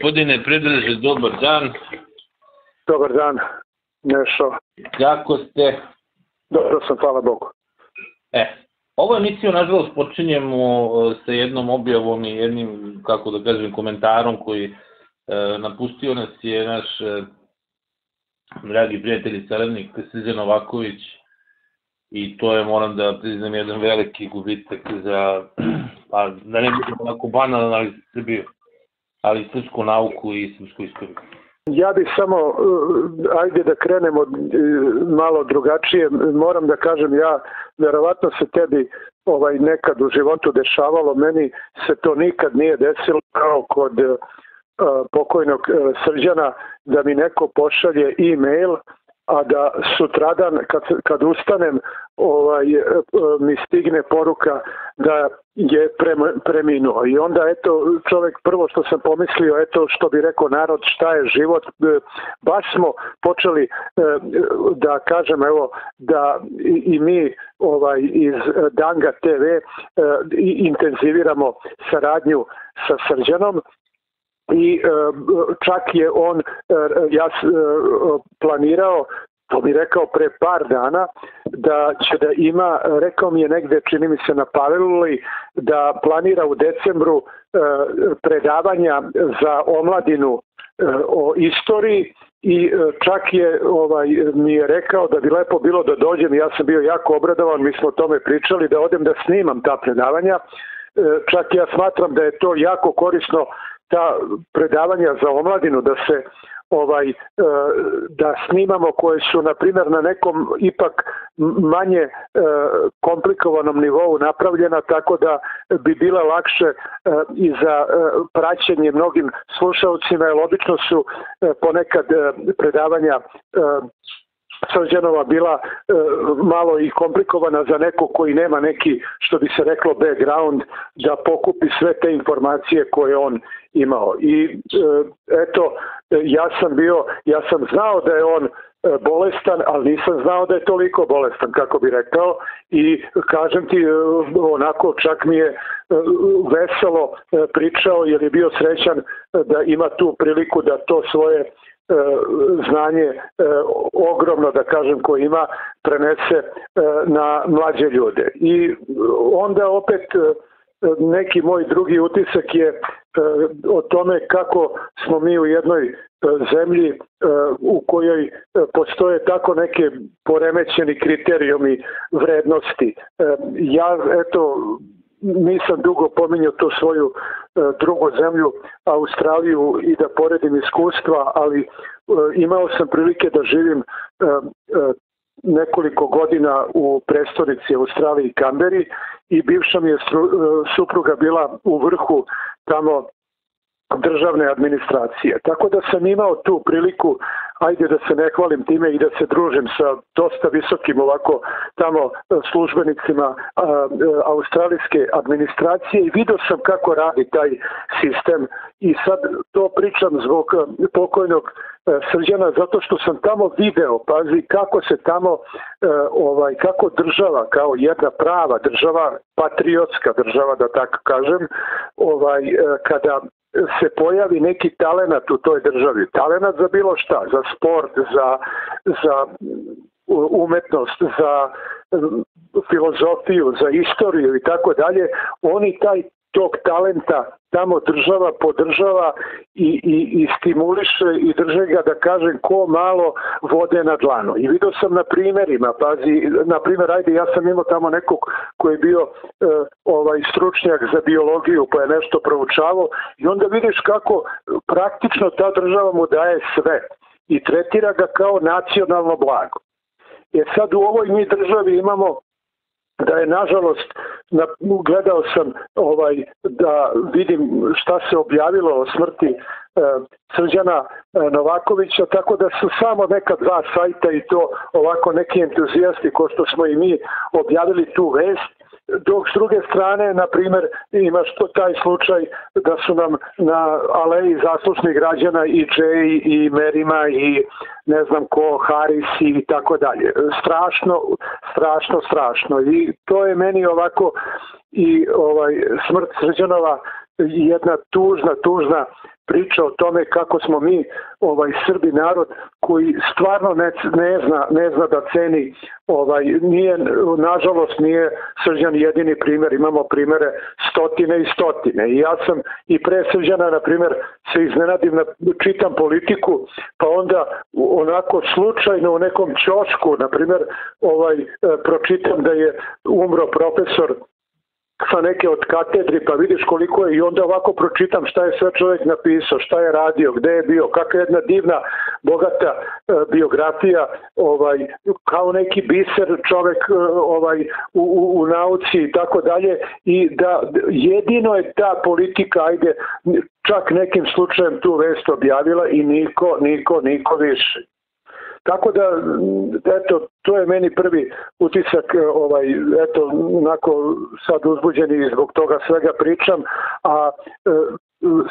Gospodine Predraže, dobar dan. Dobar dan, Nešo. Kako ste? Dobro sam, hvala Bogu. E, ovo emisiju, nažalost, počinjemo e, sa jednom objavom i jednim, kako da kažem, komentarom koji e, napustio nas je naš e, dragi prijatelj i saradnik Srđan Novaković i to je, moram da priznam, jedan veliki gubitak za, pa da ne budem onako banalan, ali Srbiju ali srpsku nauku i srpsku istoriju. Ja bih samo, uh, ajde da krenemo uh, malo drugačije, moram da kažem ja, verovatno se tebi ovaj nekad u životu dešavalo, meni se to nikad nije desilo kao kod uh, pokojnog srđana da mi neko pošalje e-mail a da sutradan kad, kad ustanem ovaj, mi stigne poruka da je pre, preminuo. I onda eto čovek prvo što sam pomislio, eto što bi rekao narod šta je život, baš smo počeli da kažem evo da i mi ovaj iz Danga TV intenziviramo saradnju sa Srđanom i čak je on ja planirao to mi rekao pre par dana da će da ima, rekao mi je negde, čini mi se na Paveli, da planira u decembru predavanja za omladinu o istoriji i čak je ovaj mi je rekao da bi lepo bilo da dođem ja sam bio jako obradovan mi smo o tome pričali da odem da snimam ta predavanja. Čak ja smatram da je to jako korisno ta predavanja za omladinu da se ovaj e, da snimamo koje su na primjer na nekom ipak manje e, komplikovanom nivou napravljena tako da bi bila lakše e, i za praćenje mnogim slušalcima jer obično su ponekad predavanja Srđanova bila e, malo i komplikovana za neko koji nema neki, što bi se reklo, background, da pokupi sve te informacije koje on imao. I e, eto, ja sam bio, ja sam znao da je on e, bolestan, ali nisam znao da je toliko bolestan, kako bi rekao, i kažem ti, onako čak mi je veselo pričao, jer je bio srećan da ima tu priliku da to svoje znanje e, ogromno da kažem ko ima prenese e, na mlađe ljude i onda opet neki moj drugi utisak je o tome kako smo mi u jednoj zemlji u kojoj postoje tako neke poremećeni kriterijumi vrednosti. Ja eto nisam dugo pominjao tu svoju e, drugu zemlju, Australiju i da poredim iskustva, ali e, imao sam prilike da živim e, nekoliko godina u prestonici Australiji i Kamberi i bivša mi je supruga bila u vrhu tamo državne administracije. Tako da sam imao tu priliku, ajde da se ne hvalim time i da se družim sa dosta visokim ovako tamo e, službenicima a, e, australijske administracije i vidio sam kako radi taj sistem i sad to pričam zbog e, pokojnog Srđana zato što sam tamo video, pazi kako se tamo ovaj kako država kao jedna prava država, patriotska država da tako kažem, ovaj kada se pojavi neki talenat u toj državi, talenat za bilo šta, za sport, za, za umetnost, za filozofiju, za istoriju i tako dalje, oni taj tog talenta tamo država podržava i, i, i stimuliše i drže ga da kažem ko malo vode na dlanu. I vidio sam na primerima, pazi, na primer, ajde, ja sam imao tamo nekog koji je bio e, ovaj stručnjak za biologiju pa je nešto proučavao i onda vidiš kako praktično ta država mu daje sve i tretira ga kao nacionalno blago. Jer sad u ovoj mi državi imamo da je nažalost na, gledao sam ovaj da vidim šta se objavilo o smrti e, Srđana e, Novakovića, tako da su samo neka dva sajta i to ovako neki entuzijasti ko što smo i mi objavili tu vest dok s druge strane, na primer, imaš to taj slučaj da su nam na aleji zaslušnih građana i Jay i Merima i ne znam ko, Haris i tako dalje. Strašno, strašno, strašno. I to je meni ovako i ovaj smrt Srđanova jedna tužna, tužna priča o tome kako smo mi ovaj Srbi narod koji stvarno ne, ne zna ne zna da ceni ovaj nije nažalost nije Srđan jedini primer. Imamo primere stotine i stotine. I ja sam i pre Srđana na primer se iznenadim na čitam politiku pa onda onako slučajno u nekom ćošku na primer ovaj e, pročitam da je umro profesor sa neke od katedri pa vidiš koliko je i onda ovako pročitam šta je sve čovjek napisao, šta je radio, gde je bio, kakva je jedna divna, bogata e, biografija, ovaj kao neki biser čovjek e, ovaj u, u, u nauci i tako dalje i da jedino je ta politika ajde čak nekim slučajem tu vest objavila i niko, niko, niko više. Tako da, eto, to je meni prvi utisak, e, ovaj, eto, onako sad uzbuđeni zbog toga svega pričam, a e,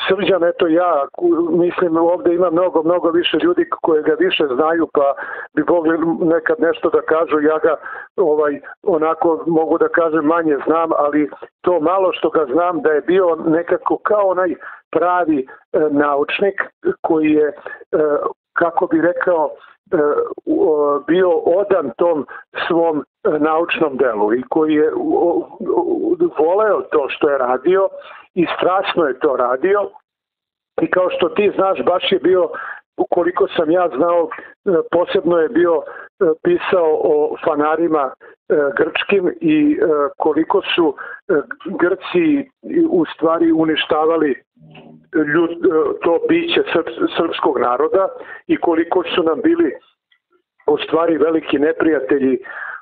Srđan, eto ja, mislim ovde ima mnogo, mnogo više ljudi koje ga više znaju, pa bi mogli nekad nešto da kažu, ja ga ovaj, onako mogu da kažem manje znam, ali to malo što ga znam da je bio nekako kao onaj pravi e, naučnik koji je, e, kako bi rekao, bio odan tom svom e, naučnom delu i koji je voleo to što je radio i strasno je to radio. I kao što ti znaš baš je bio koliko sam ja znao e, posebno je bio pisao o fanarima grčkim i koliko su Grci u stvari uništavali ljud, to biće srpskog naroda i koliko su nam bili u stvari veliki neprijatelji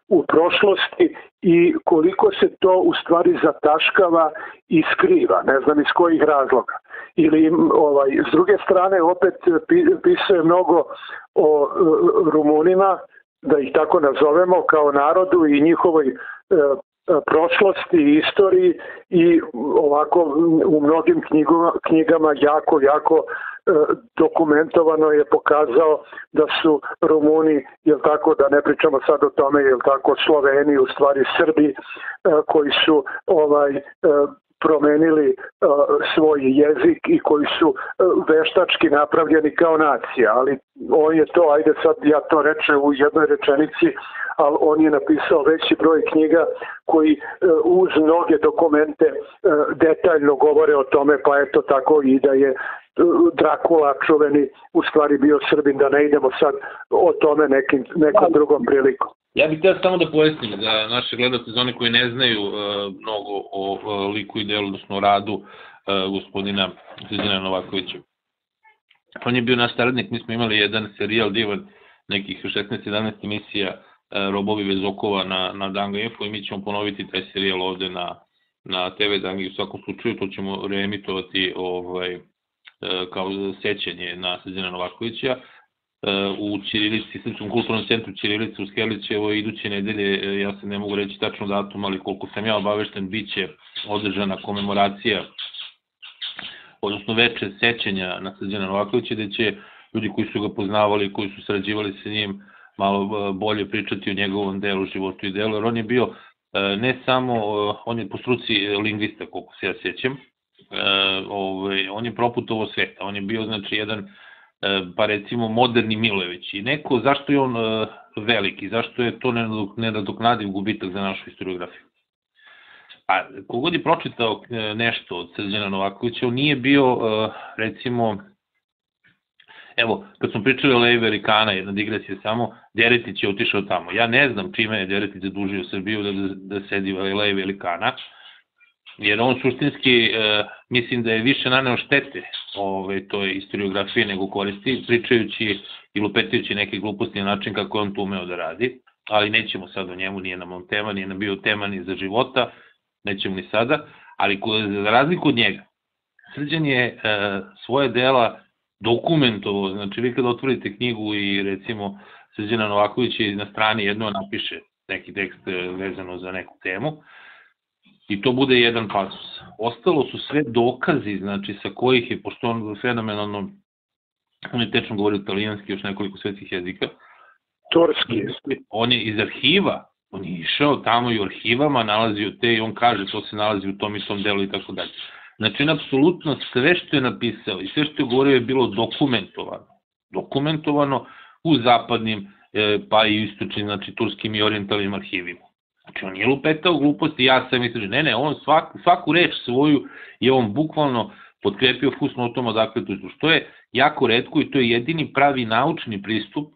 u prošlosti i koliko se to u stvari zataškava i skriva, ne znam iz kojih razloga. Ili ovaj, s druge strane opet pisuje mnogo o Rumunima, da ih tako nazovemo, kao narodu i njihovoj prošlosti i istoriji i ovako u mnogim knjigama, knjigama jako, jako e, dokumentovano je pokazao da su Rumuni, jel tako, da ne pričamo sad o tome, jel tako, Sloveni, u stvari Srbi, e, koji su ovaj e, promenili svoj jezik i koji su veštački napravljeni kao nacija, ali on je to, ajde sad ja to reče u jednoj rečenici, ali on je napisao veći broj knjiga koji uh, uz mnoge dokumente uh, detaljno govore o tome, pa eto tako i da je Drakula čuveni u stvari bio Srbin, da ne idemo sad o tome nekim, nekom drugom prilikom. Ja bih htio samo da pojasnim za naše gledalce, za one koji ne znaju uh, mnogo o uh, liku i delu, odnosno o radu uh, gospodina Sređana Novakovića. On je bio naš saradnik, mi smo imali jedan serijal divan, nekih 16-17 emisija uh, Robovi Vezokova na, na Danga Info i mi ćemo ponoviti taj serijal ovde na, na TV Dangi. U svakom slučaju, to ćemo reemitovati ovaj, uh, kao sećanje na Sređana Novakovića. U Ćirilici, Srpskom kulturnom centru Ćirilice u Skelićevo iduće nedelje, e, ja se ne mogu reći tačno datum, ali koliko sam ja obavešten, bit će održana komemoracija, odnosno veče sećanja na Srđana Novakovića, gde će ljudi koji su ga poznavali, koji su sarađivali sa njim, malo e, bolje pričati o njegovom delu, životu i delu, jer on je bio e, ne samo, on je po struci lingvista, koliko se ja sećam, ovaj, on je proputovo sveta, on je bio znači jedan E, pa recimo moderni Milojević i neko zašto je on e, veliki, zašto je to nenadoknadiv gubitak za našu historiografiju. Pa, kogod je pročitao e, nešto od Srđana Novakovića, on nije bio, recimo, evo, kad smo pričali o Leji Velikana, jedna digresija samo, Deretić je otišao tamo. Ja ne znam čime je Deretić zadužio Srbiju da, da sedi Leji Velikana, jer on suštinski, e, mislim da je više naneo štete ove, toj historiografije nego koristi, pričajući i lupetajući neke gluposti na način kako on to umeo da radi, ali nećemo sad o njemu, nije nam on tema, nije nam bio tema ni za života, nećemo ni sada, ali za razliku od njega, Srđan je e, svoje dela dokumentovao, znači vi kada otvorite knjigu i recimo Srđana Novakovića na strani jedno napiše neki tekst e, vezano za neku temu, I to bude jedan pasus. Ostalo su sve dokazi, znači sa kojih je, pošto on fenomenalno, on je tečno govorio italijanski, još nekoliko svetskih jezika. Turski. On je iz arhiva, on je išao tamo i u arhivama, nalazio te i on kaže to se nalazi u tom i tom delu i tako dalje. Znači, on apsolutno sve što je napisao i sve što je govorio je bilo dokumentovano. Dokumentovano u zapadnim, e, pa i istočnim, znači turskim i orientalnim arhivima. Znači, on je lupetao gluposti, ja sam mislio, ne, ne, on svak, svaku reč svoju je on bukvalno podkrepio fusnotom odakle to je, što je jako redko i to je jedini pravi naučni pristup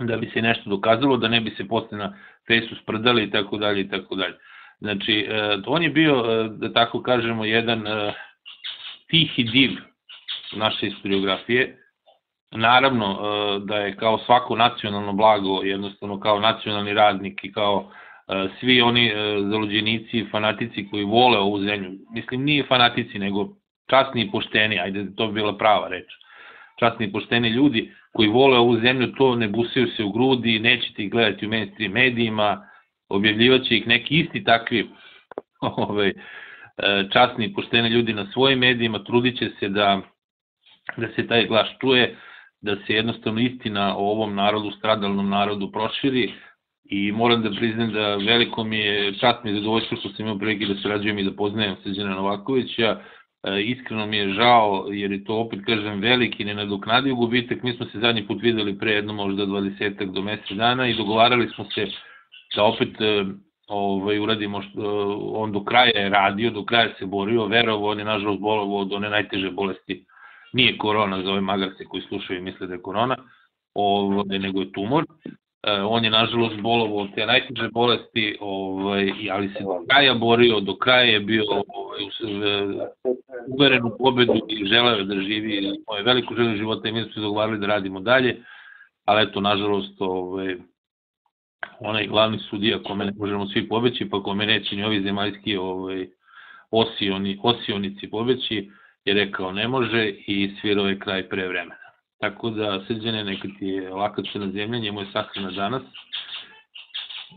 da bi se nešto dokazalo, da ne bi se posle na fesu sprdali i tako dalje i tako dalje. Znači, e, on je bio, e, da tako kažemo, jedan e, tihi div naše historiografije. Naravno da je kao svako nacionalno blago, jednostavno kao nacionalni radnik i kao svi oni zalođenici, fanatici koji vole ovu zemlju, mislim nije fanatici, nego časni i pošteni, ajde to bi bila prava reč, časni i pošteni ljudi koji vole ovu zemlju, to ne busaju se u grudi, nećete ih gledati u mainstream medijima, objavljivaće ih neki isti takvi ovaj, e, časni i pošteni ljudi na svojim medijima, trudit će se da, da se taj glas čuje, da se jednostavno istina o ovom narodu, stradalnom narodu proširi i moram da priznam da veliko mi je čast mi zadovoljstvo što sam imao prilike da sarađujem i da poznajem Srđana Novakovića, e, iskreno mi je žao jer je to opet kažem veliki nenadoknadiv gubitak, mi smo se zadnji put videli pre jedno možda 20 do mesec dana i dogovarali smo se da opet e, ovaj, uradimo što, on do kraja je radio, do kraja se borio, verovo, on je nažalost bolovo od one najteže bolesti, nije korona za ove magarce koji slušaju i misle da je korona, ovaj, nego je tumor. E, on je nažalost bolovo od te najteže bolesti, ovaj, ali se do kraja borio, do kraja je bio ovaj, uveren u pobedu i želeo da živi moje veliko želje života i mi smo se dogovarali da radimo dalje, ali eto, nažalost, ovaj, onaj glavni sudija kome ne možemo svi pobeći, pa kome neće ni ovi zemaljski ovaj, osioni, osionici pobeći, je rekao ne može i svirao je kraj pre vremena. Tako da, srđane, neka ti je lakače na zemlja, njemu je sahrana danas.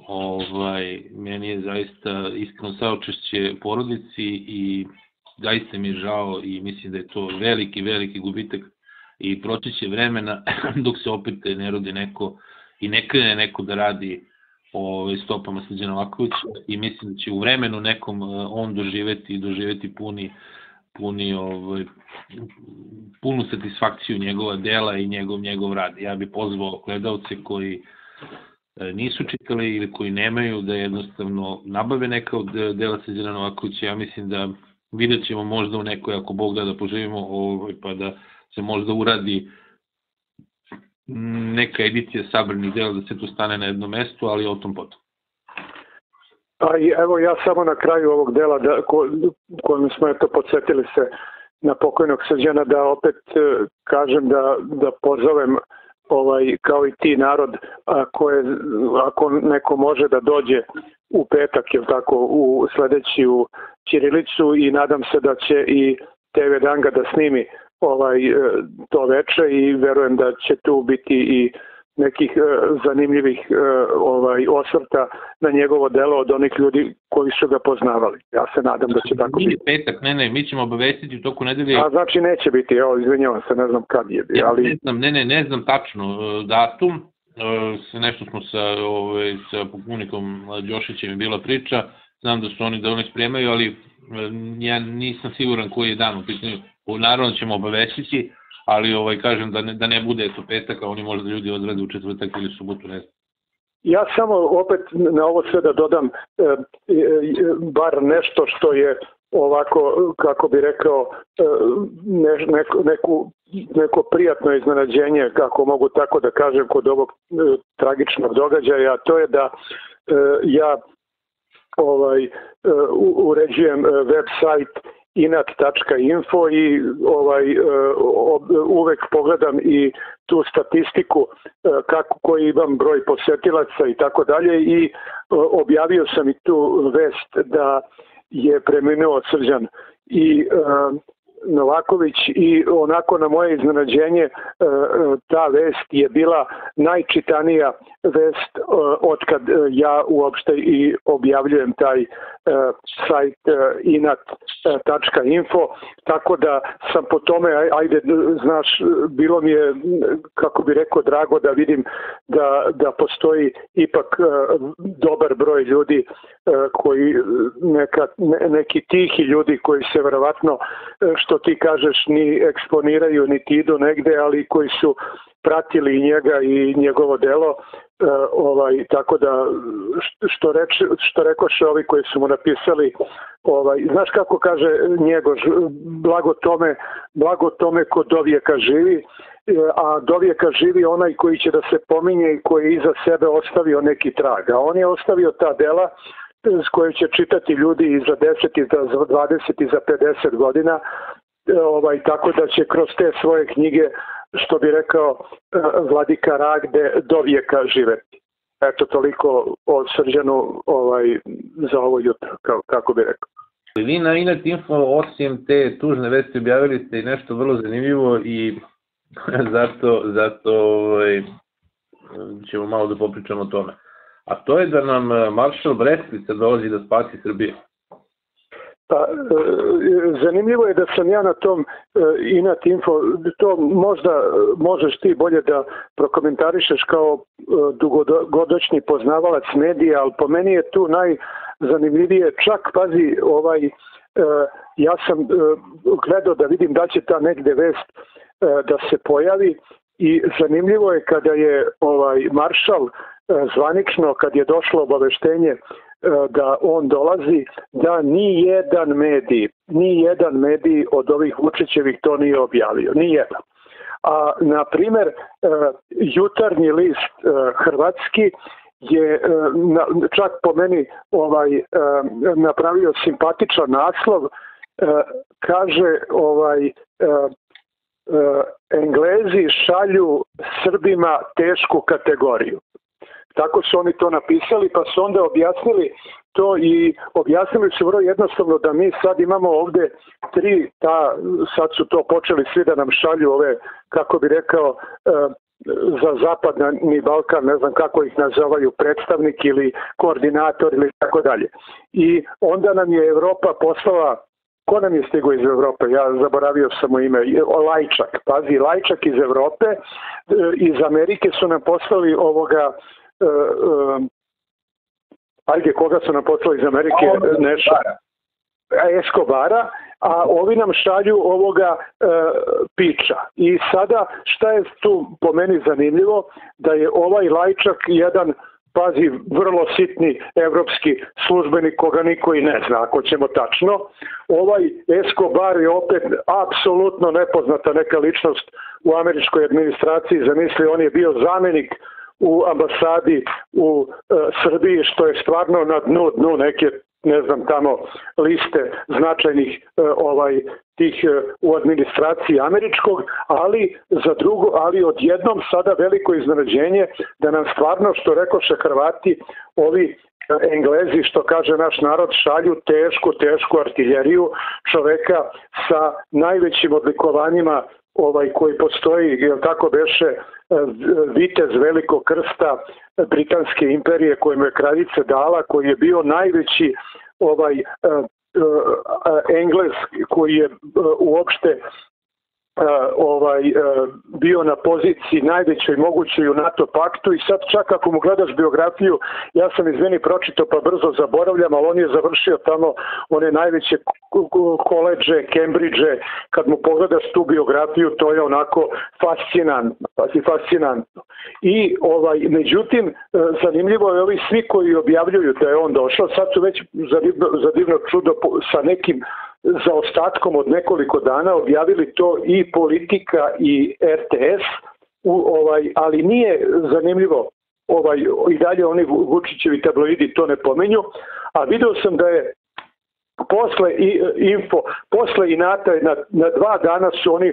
Ovaj, meni je zaista iskreno saočešće porodici i zaista mi je žao i mislim da je to veliki, veliki gubitak i proći će vremena dok se opet ne rodi neko i ne krene neko da radi ovaj, stopama Srđana Novakovića i mislim da će u vremenu nekom e, on doživeti doživeti puni puni ovaj punu satisfakciju njegova dela i njegov njegov rad. Ja bih pozvao gledalce koji e, nisu čitali ili koji nemaju da jednostavno nabave neka od dela Srđana Novakovića. Ja mislim da vidjet ćemo možda u nekoj, ako Bog da da poživimo, ovaj, pa da se možda uradi neka edicija sabranih dela da se to stane na jedno mesto, ali o tom potom. Pa i evo ja samo na kraju ovog dela da, ko, kojim smo eto podsjetili se na pokojnog srđana da opet e, kažem da, da pozovem ovaj, kao i ti narod ako, je, ako neko može da dođe u petak ili tako u sledeći u Ćirilicu i nadam se da će i TV Danga da snimi ovaj e, to veče i verujem da će tu biti i nekih e, zanimljivih e, ovaj osvrta na njegovo delo od onih ljudi koji su ga poznavali. Ja se nadam da će tako biti. petak, ne, ne, mi ćemo obavestiti u toku nedelje. A znači neće biti, evo, izvinjavam se, ne znam kad je. Ja, ali... ne znam, ne, ne, ne znam tačno datum, nešto smo sa, ovaj, sa pokunikom Đošićem je bila priča, znam da su oni da oni spremaju, ali ja nisam siguran koji je dan u pitanju naravno ćemo obavestiti, ali ovaj kažem da ne, da ne bude to petak, a oni možda ljudi odrade u četvrtak ili subotu, ne znam. Ja samo opet na ovo sve da dodam e, e, bar nešto što je ovako, kako bi rekao, e, ne, neko, neku, neko prijatno iznenađenje, kako mogu tako da kažem, kod ovog e, tragičnog događaja, to je da e, ja ovaj, e, uređujem web sajt inat.info i ovaj e, uvek pogledam i tu statistiku e, kako koji imam broj posetilaca i tako dalje i e, objavio sam i tu vest da je preminuo Srđan. I Novaković i onako na moje iznenađenje ta vest je bila najčitanija vest od kad ja uopšte i objavljujem taj sajt inat.info tako da sam po tome ajde znaš bilo mi je kako bi rekao drago da vidim da, da postoji ipak dobar broj ljudi koji neka, neki tihi ljudi koji se verovatno što ti kažeš ni eksponiraju niti idu negde ali koji su pratili njega i njegovo delo E, ovaj tako da što reče što rekoše ovi koji su mu napisali ovaj znaš kako kaže Njegoš blago tome blago tome ko do vijeka živi e, a do vijeka živi onaj koji će da se pominje i koji iza sebe ostavio neki trag a on je ostavio ta dela s koje će čitati ljudi i za 10 i za 20 i za 50 godina e, ovaj tako da će kroz te svoje knjige što bi rekao e, Vladika Ragde, do vijeka živeti. Eto, toliko o srđanu ovaj, za ovo jutro, kako bi rekao. Vi na Inet Info, osim te tužne vesti, objavili ste i nešto vrlo zanimljivo i zato, zato ovaj, ćemo malo da popričamo o tome. A to je da nam Maršal Breslica dolazi da spasi Srbiju. Pa, e, zanimljivo je da sam ja na tom e, Inat Info, to možda možeš ti bolje da prokomentarišeš kao e, dugodočni poznavalac medija, ali po meni je tu najzanimljivije, čak pazi ovaj, ja sam gledao da vidim da će ta negde vest da se pojavi i zanimljivo je kada je ovaj maršal zvanično kad je došlo obaveštenje E, da on dolazi, da ni jedan medij, ni jedan medij od ovih Vučićevih to nije objavio, ni jedan. A, na primer, e, jutarnji list e, hrvatski je čak po meni ovaj napravio simpatičan naslov kaže ovaj Englezi šalju Srbima tešku kategoriju. Tako su oni to napisali, pa su onda objasnili to i objasnili su vrlo jednostavno da mi sad imamo ovde tri, ta, sad su to počeli svi da nam šalju ove, kako bi rekao, e, za zapadni Balkan, ne znam kako ih nazovaju, predstavnik ili koordinator ili tako dalje. I onda nam je Evropa poslala Ko nam je stigo iz Evrope? Ja zaboravio sam mu ime. Lajčak. Pazi, Lajčak iz Evrope. E, iz Amerike su nam poslali ovoga uh, ajde, koga su nam poslali iz Amerike, Neša, Eskobara, a ovi nam šalju ovoga e, piča. I sada šta je tu po meni zanimljivo, da je ovaj lajčak jedan pazi, vrlo sitni evropski službenik koga niko i ne zna, ako ćemo tačno. Ovaj Escobar je opet apsolutno nepoznata neka ličnost u američkoj administraciji, zamisli, on je bio zamenik u ambasadi u e, Srbiji, što je stvarno na dnu, dnu neke ne znam tamo liste značajnih e, ovaj tih e, u administraciji američkog, ali za drugo, ali odjednom sada veliko iznenađenje da nam stvarno što rekoše Hrvati ovi Englezi, što kaže naš narod, šalju tešku, tešku artiljeriju čoveka sa najvećim odlikovanjima ovaj koji postoji, jel tako beše, vitez velikog krsta Britanske imperije kojemu je kraljica dala, koji je bio najveći ovaj e, e, Engles koji je uopšte ovaj bio na poziciji najvećoj mogućoj u NATO paktu i sad čak ako mu gledaš biografiju, ja sam izveni pročito pa brzo zaboravljam, ali on je završio tamo one najveće koleđe, Cambridge, kad mu pogledaš tu biografiju, to je onako fascinantno, pa fascinantno. I ovaj, međutim, e, zanimljivo je ovi svi koji objavljuju da je on došao, sad su već za divno, za divno čudo sa nekim za ostatkom od nekoliko dana objavili to i politika i RTS, u, ovaj, ali nije zanimljivo ovaj, i dalje oni Vučićevi tabloidi to ne pomenju, a video sam da je posle info, posle inata na, na dva dana su oni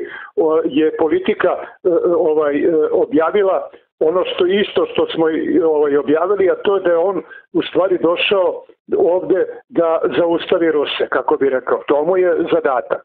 je politika e, ovaj objavila ono što isto što smo ovaj, objavili, a to je da je on u stvari došao ovde da zaustavi Ruse, kako bi rekao. To mu je zadatak.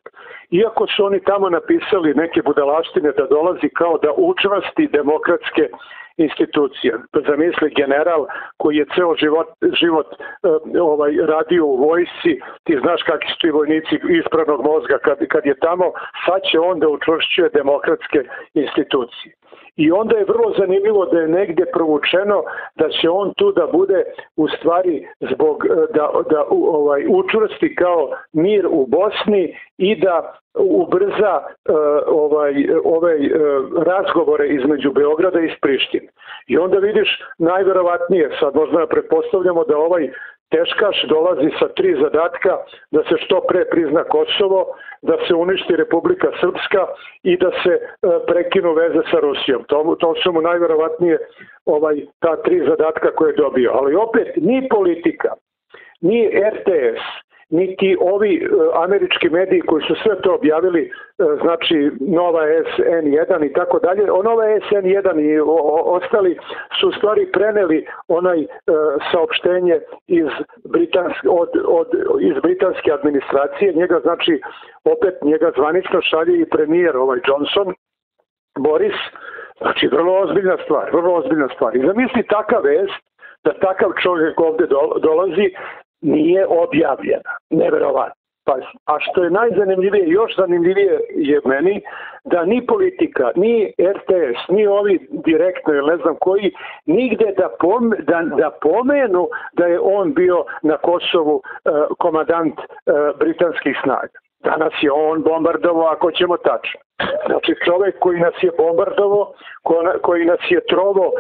Iako su oni tamo napisali neke budalaštine da dolazi kao da učvrsti demokratske institucija. Pa zamisli general koji je ceo život, život e, ovaj, radio u vojsci, ti znaš kakvi su ti vojnici ispravnog mozga kad, kad je tamo, sad će on da učvršćuje demokratske institucije. I onda je vrlo zanimljivo da je negde provučeno da će on tu da bude u stvari zbog e, da, da ovaj učvrsti kao mir u Bosni i da ubrza uh, ovaj ove uh, razgovore između Beograda i Prištine. I onda vidiš najverovatnije sad možda da pretpostavljamo da ovaj Teškaš dolazi sa tri zadatka da se što pre prizna Kosovo, da se uništi Republika Srpska i da se e, prekinu veze sa Rusijom. To, to su mu najverovatnije ovaj, ta tri zadatka koje je dobio. Ali opet, ni politika, ni RTS, niti ovi e, američki mediji koji su sve to objavili, e, znači Nova SN1 i tako dalje, o Nova SN1 i ostali su stvari preneli onaj e, saopštenje iz britanske, od, od, iz britanske administracije, njega znači opet njega zvanično šalje i premijer ovaj Johnson, Boris, znači vrlo ozbiljna stvar, vrlo ozbiljna stvar. I zamisli takav vest, da takav čovjek ovde dolazi nije objavljena. Neverovatno. Pa, a što je najzanimljivije, još zanimljivije je meni, da ni politika, ni RTS, ni ovi direktno ili ne znam koji, nigde da, pom, da, da pomenu da je on bio na Kosovu uh, komadant uh, britanskih snaga. Danas je on bombardovao, ako ćemo tačno. Znači čovek koji nas je bombardovao, koji nas je trovo e,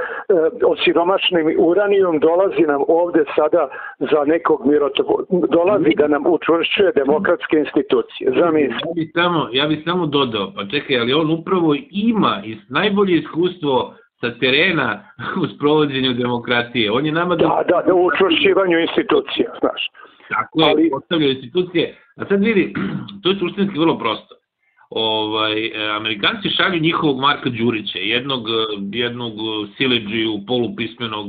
osiromašnim uranijom, dolazi nam ovde sada za nekog mirotvo... dolazi da nam učvršćuje demokratske institucije. Zamisli. Ja bih samo, ja bi samo dodao, pa čekaj, ali on upravo ima najbolje iskustvo sa terena u sprovođenju demokratije. On je nama da... Da, da, da u učvršćivanju institucija, znaš. Tako je, ali... postavljaju institucije. A sad vidi, to je suštinski vrlo prosto. Ovaj, e, Amerikanci šalju njihovog Marka Đurića, jednog, jednog sileđiju, polupismenog,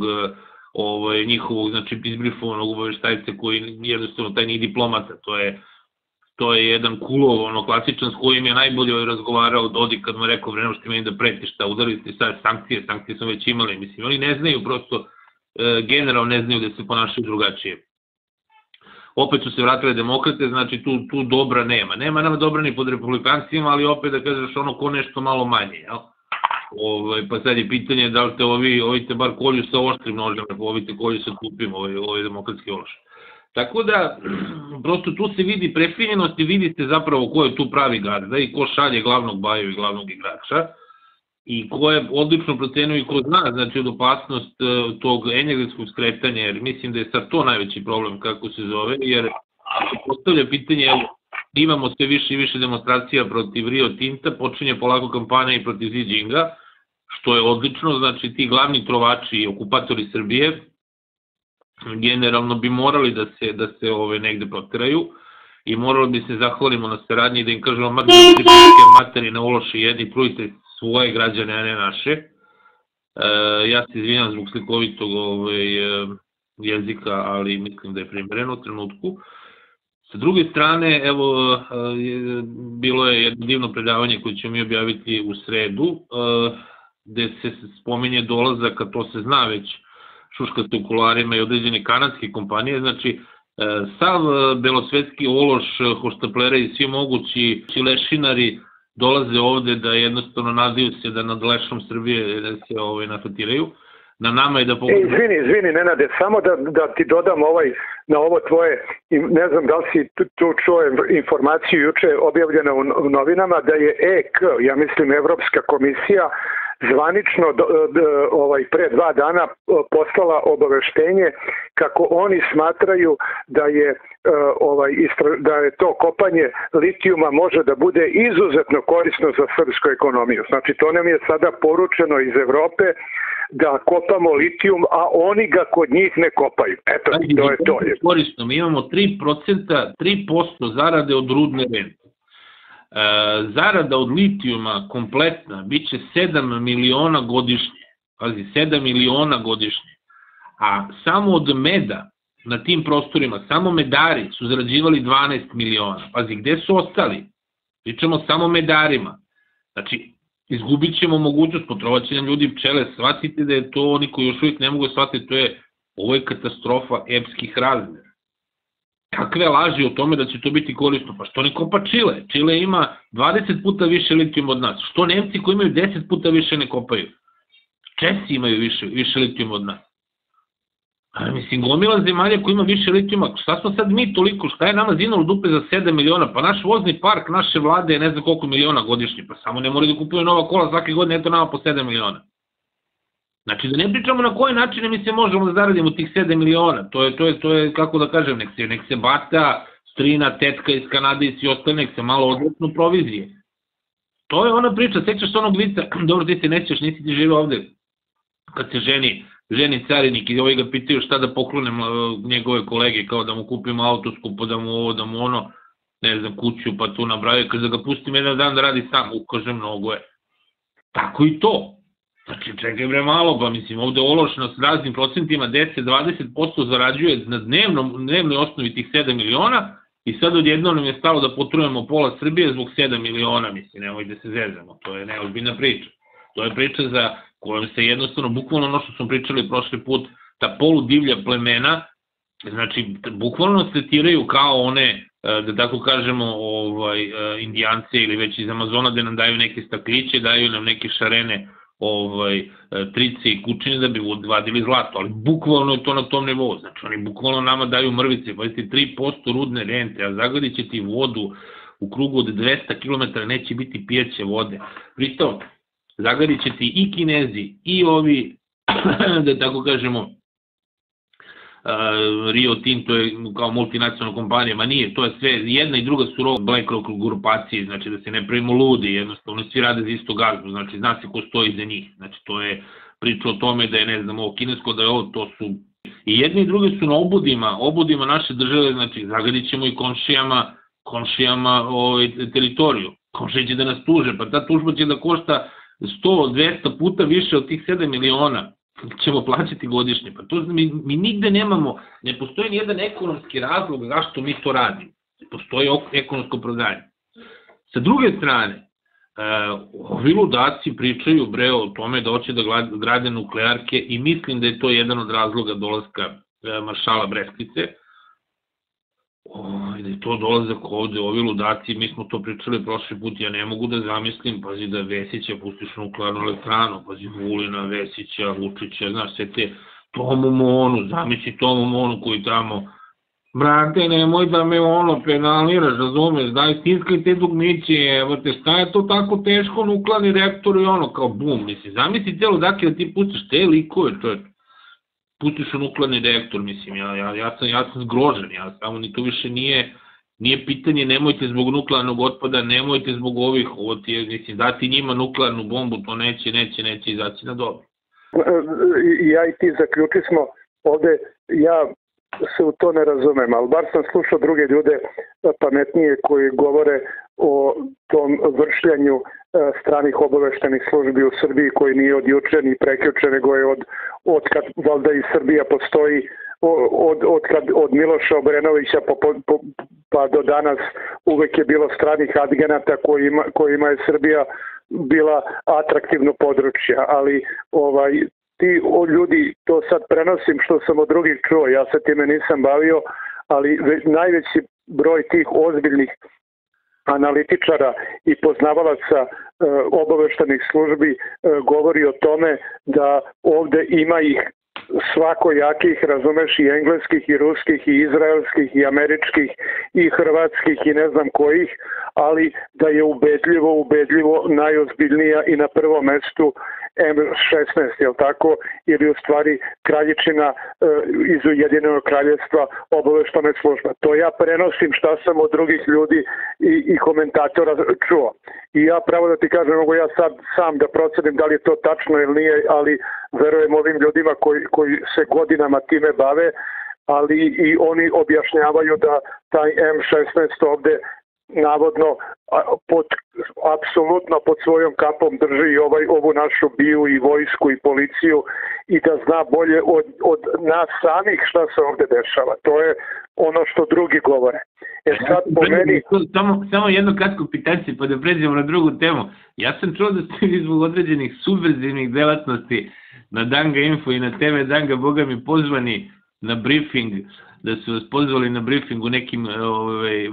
ovaj, njihovog, znači, izbrifovanog obaveštajca koji jednostavno taj nije diplomata, to je to je jedan kulov, ono, klasičan, s kojim je najbolje razgovarao Dodi kad mu je rekao vremeno što meni da pretiš, šta udari ste sad sankcije, sankcije smo već imali, mislim, oni ne znaju prosto, e, generalno ne znaju da se ponašaju drugačije opet su se vratile demokrate, znači tu, tu dobra nema. Nema nama dobra ni pod republikancima, ali opet da kažeš ono ko nešto malo manje, jel? Ovaj, pa sad je pitanje da li te ovi, ovi te bar kolju sa oštrim nožem, ovi te kolju sa tupim, ovi, ovi demokratski ološ. Tako da, prosto tu se vidi prefinjenost i vidi se zapravo ko je tu pravi garda i ko šalje glavnog baju i glavnog igrača i ko je odlično procenio i ko zna znači od opasnost e, tog energetskog skretanja, jer mislim da je sad to najveći problem kako se zove, jer se postavlja pitanje, imamo sve više i više demonstracija protiv Rio Tinta, počinje polako kampanja i protiv Xi što je odlično, znači ti glavni trovači i okupatori Srbije generalno bi morali da se, da se ove negde proteraju i moralo bi se zahvalimo na saradnji da im kažemo materi na uloši jedni, trujte svoje građane, a ne naše. E, ja se izvinjam zbog slikovitog ovaj, e, jezika, ali mislim da je primereno u trenutku. Sa druge strane, evo, e, bilo je jedno divno predavanje koje ćemo mi objaviti u sredu, e, gde se spominje dolazak, a to se zna već, šuškate u kularima i određene kanadske kompanije, znači sav belosvetski ološ, hoštaplera i svi mogući lešinari dolaze ovde da jednostavno nadaju se da nad lešom Srbije da se ovaj, nafatiraju. Na nama je da pomogu... E, izvini, izvini, Nenade, samo da, da ti dodam ovaj, na ovo tvoje, ne znam da li si tu, tu čuo informaciju juče objavljena u novinama da je EK, ja mislim Evropska komisija, zvanično do, do, ovaj pre dva dana e, poslala obaveštenje kako oni smatraju da je e, ovaj da je to kopanje litijuma može da bude izuzetno korisno za srpsku ekonomiju. Znači to nam je sada poručeno iz Evrope da kopamo litijum, a oni ga kod njih ne kopaju. Eto, to je to. Korisno, mi imamo 3%, 3% zarade od rudne rente. E, zarada od litijuma kompletna biće 7 miliona godišnje. Pazi, 7 miliona godišnje. A samo od meda na tim prostorima, samo medari su zarađivali 12 miliona. Pazi, gde su ostali? Pričamo samo medarima. Znači, izgubit ćemo mogućnost, potrovaće nam ljudi pčele, shvatite da je to oni koji još uvijek ne mogu shvatiti, to je, ovo je katastrofa epskih razmera. Kakve laži o tome da će to biti korisno? Pa što ne kopa Čile? Čile ima 20 puta više litijuma od nas. Što Nemci koji imaju 10 puta više ne kopaju? Česi imaju više, više litijuma od nas. A, mislim, gomila zemalja koji ima više litijuma, šta smo sad mi toliko, šta je nama zinalo dupe za 7 miliona, pa naš vozni park naše vlade je ne znam koliko miliona godišnje, pa samo ne moraju da kupuju nova kola svake godine, eto nama po 7 miliona. Znači da ne pričamo na koji način mi se možemo da zaradimo tih 7 miliona, to je, to je, to je kako da kažem, nek se, nek se bata strina, tetka iz Kanade i svi ostali, nek se malo odletnu provizije. To je ona priča, sećaš se onog lica, dobro ti se nećeš, nisi ti žive ovde, kad se ženi, ženi carinik i ovaj ga pitaju šta da poklonem njegove kolege, kao da mu kupimo auto skupo, da mu ovo, da mu ono, ne znam, kuću, pa tu nabraju, kada da ga pustim jedan dan da radi sam, ukaže mnogo je. Tako i to. Znači, čekaj bre malo, pa mislim, ovde ološ na raznim procentima 10-20% zarađuje na dnevnom, dnevnoj osnovi tih 7 miliona i sad odjedno nam je stalo da potrujemo pola Srbije zbog 7 miliona, mislim, nemoj da se zezamo, to je neozbiljna priča. To je priča za kojom se jednostavno, bukvalno ono što smo pričali prošli put, ta poludivlja plemena, znači, bukvalno se tiraju kao one, e, da tako kažemo, ovaj, e, indijance ili već iz Amazona da nam daju neke stakliće, daju nam neke šarene ovaj, e, trice i kućine da bi vadili zlato, ali bukvalno je to na tom nivou, znači oni bukvalno nama daju mrvice, pa 3% rudne rente, a zagadit će ti vodu u krugu od 200 km neće biti pijeće vode. Pritom, zagadit će ti i kinezi, i ovi, da tako kažemo, Rio Tinto je kao multinacionalna kompanija, ma nije, to je sve, jedna i druga su rog BlackRock grupacije, znači da se ne pravimo ludi, jednostavno svi rade za isto gazdu, znači zna se ko stoji za njih, znači to je priča o tome da je, ne znam, ovo kinesko, da je ovo, to su i jedni i drugi su na obudima, obudima naše države, znači zagadit ćemo i komšijama, komšijama ovaj, teritoriju, komšije će da nas tuže, pa ta tužba će da košta 100-200 puta više od tih 7 miliona ćemo plaćati godišnje. Pa to mi, mi nigde nemamo, ne postoji ni jedan ekonomski razlog zašto mi to radimo. Postoji ekonomsko prodanje. Sa druge strane, e, ovi ludaci pričaju bre o tome da hoće da grade nuklearke i mislim da je to jedan od razloga dolaska e, maršala Breskice, ovaj, to dolazak ovde, ovi ludaci, mi smo to pričali prošli put, ja ne mogu da zamislim, pazi da Vesića pustiš nuklearnu elektranu, pazi Vulina, Vesića, Vučića, znaš, sve te Tomu Monu, zamisli Tomu Monu koji tamo, brate, nemoj da me ono penaliraš, razumeš, daj stiskaj te dugmiće, evo te, šta je to tako teško nuklearni reaktor i ono, kao bum, misli, zamisli celo dakle da ti pustiš te likove, čovječ, pustiš u nuklearni reaktor, mislim, ja, ja, ja, sam, ja sam zgrožen, ja samo ni to više nije, nije pitanje, nemojte zbog nuklearnog otpada, nemojte zbog ovih, ovo ti je, mislim, dati njima nuklearnu bombu, to neće, neće, neće izaći na dobro. Ja i ti zaključili smo ovde, ja se u to ne razumem, ali bar sam slušao druge ljude pametnije koji govore o tom vršljanju stranih obaveštenih službi u Srbiji koji nije od juče ni prekjuče, nego je od, od kad valda i Srbija postoji od, od, kad, od Miloša Obrenovića po, po, pa do danas uvek je bilo stranih agenata kojima, kojima je Srbija bila atraktivno područje, ali ovaj ti o, ljudi, to sad prenosim što sam od drugih čuo, ja se time nisam bavio, ali već, najveći broj tih ozbiljnih analitičara i poznavalaca e, obaveštenih službi e, govori o tome da ovde ima ih svakojakih, razumeš, i engleskih, i ruskih, i izraelskih, i američkih, i hrvatskih, i ne znam kojih, ali da je ubedljivo, ubedljivo najozbiljnija i na prvom mestu M16, je tako, ili u stvari kraljičina e, iz Ujedinjenog kraljevstva obaveštane služba. To ja prenosim šta sam od drugih ljudi i, i komentatora čuo. I ja pravo da ti kažem, mogu ja sad sam da procenim da li je to tačno ili nije, ali verujem ovim ljudima koji, koji se godinama time bave, ali i oni objašnjavaju da taj M16 ovde navodno pod, apsolutno pod svojom kapom drži ovaj, ovu našu biju i vojsku i policiju i da zna bolje od, od nas samih šta se ovde dešava. To je ono što drugi govore. E sad po meni... Samo, samo jedno kratko pitanje pa da pređemo na drugu temu. Ja sam čuo da ste vi zbog određenih subverzivnih delatnosti na Danga Info i na TV Danga Boga mi pozvani na briefing da su vas pozvali na briefing u nekim ovaj,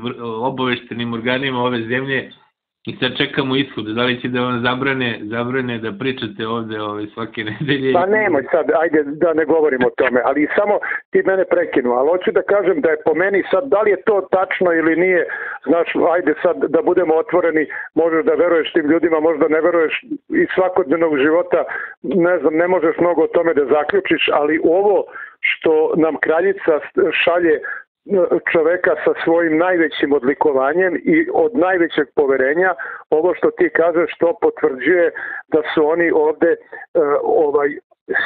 obaveštenim organima ove zemlje i sad čekamo ishod, da li će da vam zabrane, zabrane da pričate ovde ovaj, svake nedelje? Pa nemoj sad, ajde da ne govorimo o tome, ali samo ti mene prekinu, ali hoću da kažem da je po meni sad, da li je to tačno ili nije, znaš, ajde sad da budemo otvoreni, možeš da veruješ tim ljudima, možda ne veruješ iz svakodnevnog života, ne znam, ne možeš mnogo o tome da zaključiš, ali ovo što nam kraljica šalje čoveka sa svojim najvećim odlikovanjem i od najvećeg poverenja ovo što ti kažeš to potvrđuje da su oni ovde uh, ovaj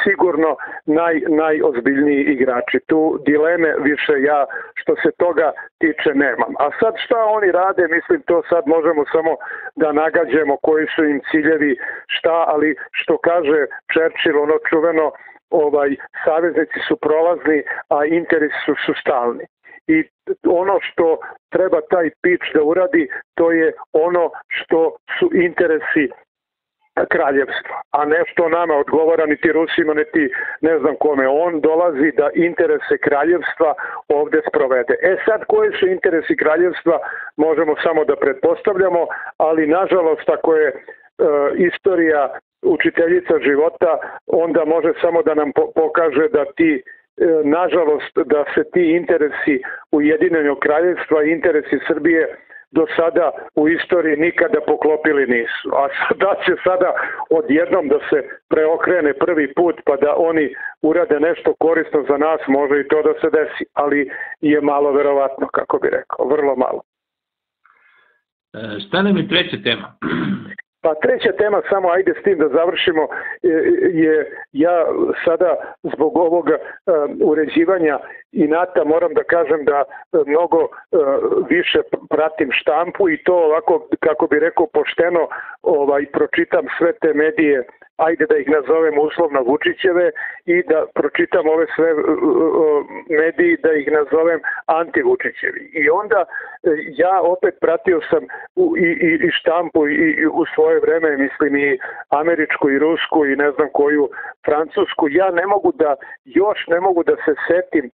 sigurno naj, najozbiljniji igrači. Tu dileme više ja što se toga tiče nemam. A sad šta oni rade, mislim to sad možemo samo da nagađemo koji su im ciljevi, šta, ali što kaže Churchill, ono čuveno, ovaj saveznici su prolazni, a interesi su, su stalni i ono što treba taj pič da uradi, to je ono što su interesi kraljevstva, a ne što nama odgovara niti Rusima, niti ne znam kome. On dolazi da interese kraljevstva ovde sprovede. E sad, koji su interesi kraljevstva, možemo samo da pretpostavljamo, ali nažalost, ako je e, istorija učiteljica života, onda može samo da nam pokaže da ti E, nažalost da se ti interesi Ujedinjenog kraljevstva i interesi Srbije do sada u istoriji nikada poklopili nisu. A da će sada odjednom da se preokrene prvi put pa da oni urade nešto korisno za nas, može i to da se desi, ali je malo verovatno, kako bi rekao, vrlo malo. E, šta nam je treća tema? Pa treća tema, samo ajde s tim da završimo, je ja sada zbog ovoga e, uređivanja i NATO moram da kažem da mnogo e, više pratim štampu i to ovako, kako bi rekao, pošteno ovaj, pročitam sve te medije ajde da ih nazovem uslovno Vučićeve i da pročitam ove sve uh, mediji da ih nazovem anti-Vučićevi. I onda ja opet pratio sam i, i, i štampu i, i u svoje vreme, mislim i američku i rusku i ne znam koju francusku. Ja ne mogu da, još ne mogu da se setim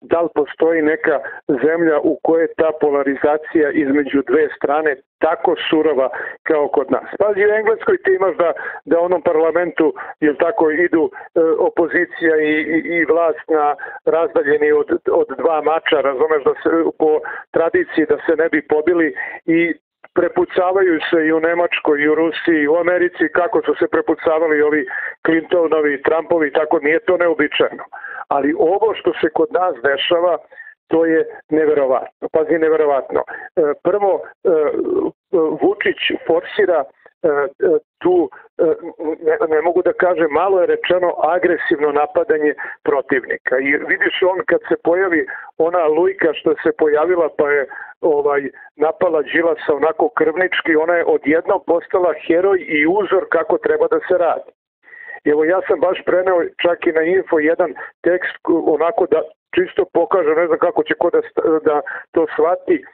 da li postoji neka zemlja u kojoj je ta polarizacija između dve strane tako surova kao kod nas. Pazi, u Engleskoj ti imaš da, da onom parlamentu jel tako idu e, opozicija i, i, i vlast na razdaljeni od, od dva mača, razumeš da se po tradiciji da se ne bi pobili i prepucavaju se i u Nemačkoj, i u Rusiji, i u Americi, kako su se prepucavali ovi Clintonovi, Trumpovi, tako nije to neobičajno ali ovo što se kod nas dešava, to je neverovatno. Pazi, neverovatno. E, prvo, e, Vučić forsira tu, ne, ne mogu da kažem, malo je rečeno agresivno napadanje protivnika. I vidiš on kad se pojavi ona lujka što se pojavila pa je ovaj napala Đilasa onako krvnički, ona je odjednom postala heroj i uzor kako treba da se radi. Evo ja sam baš preneo čak i na info jedan tekst onako da čisto pokaže, ne znam kako će ko da, da to shvati,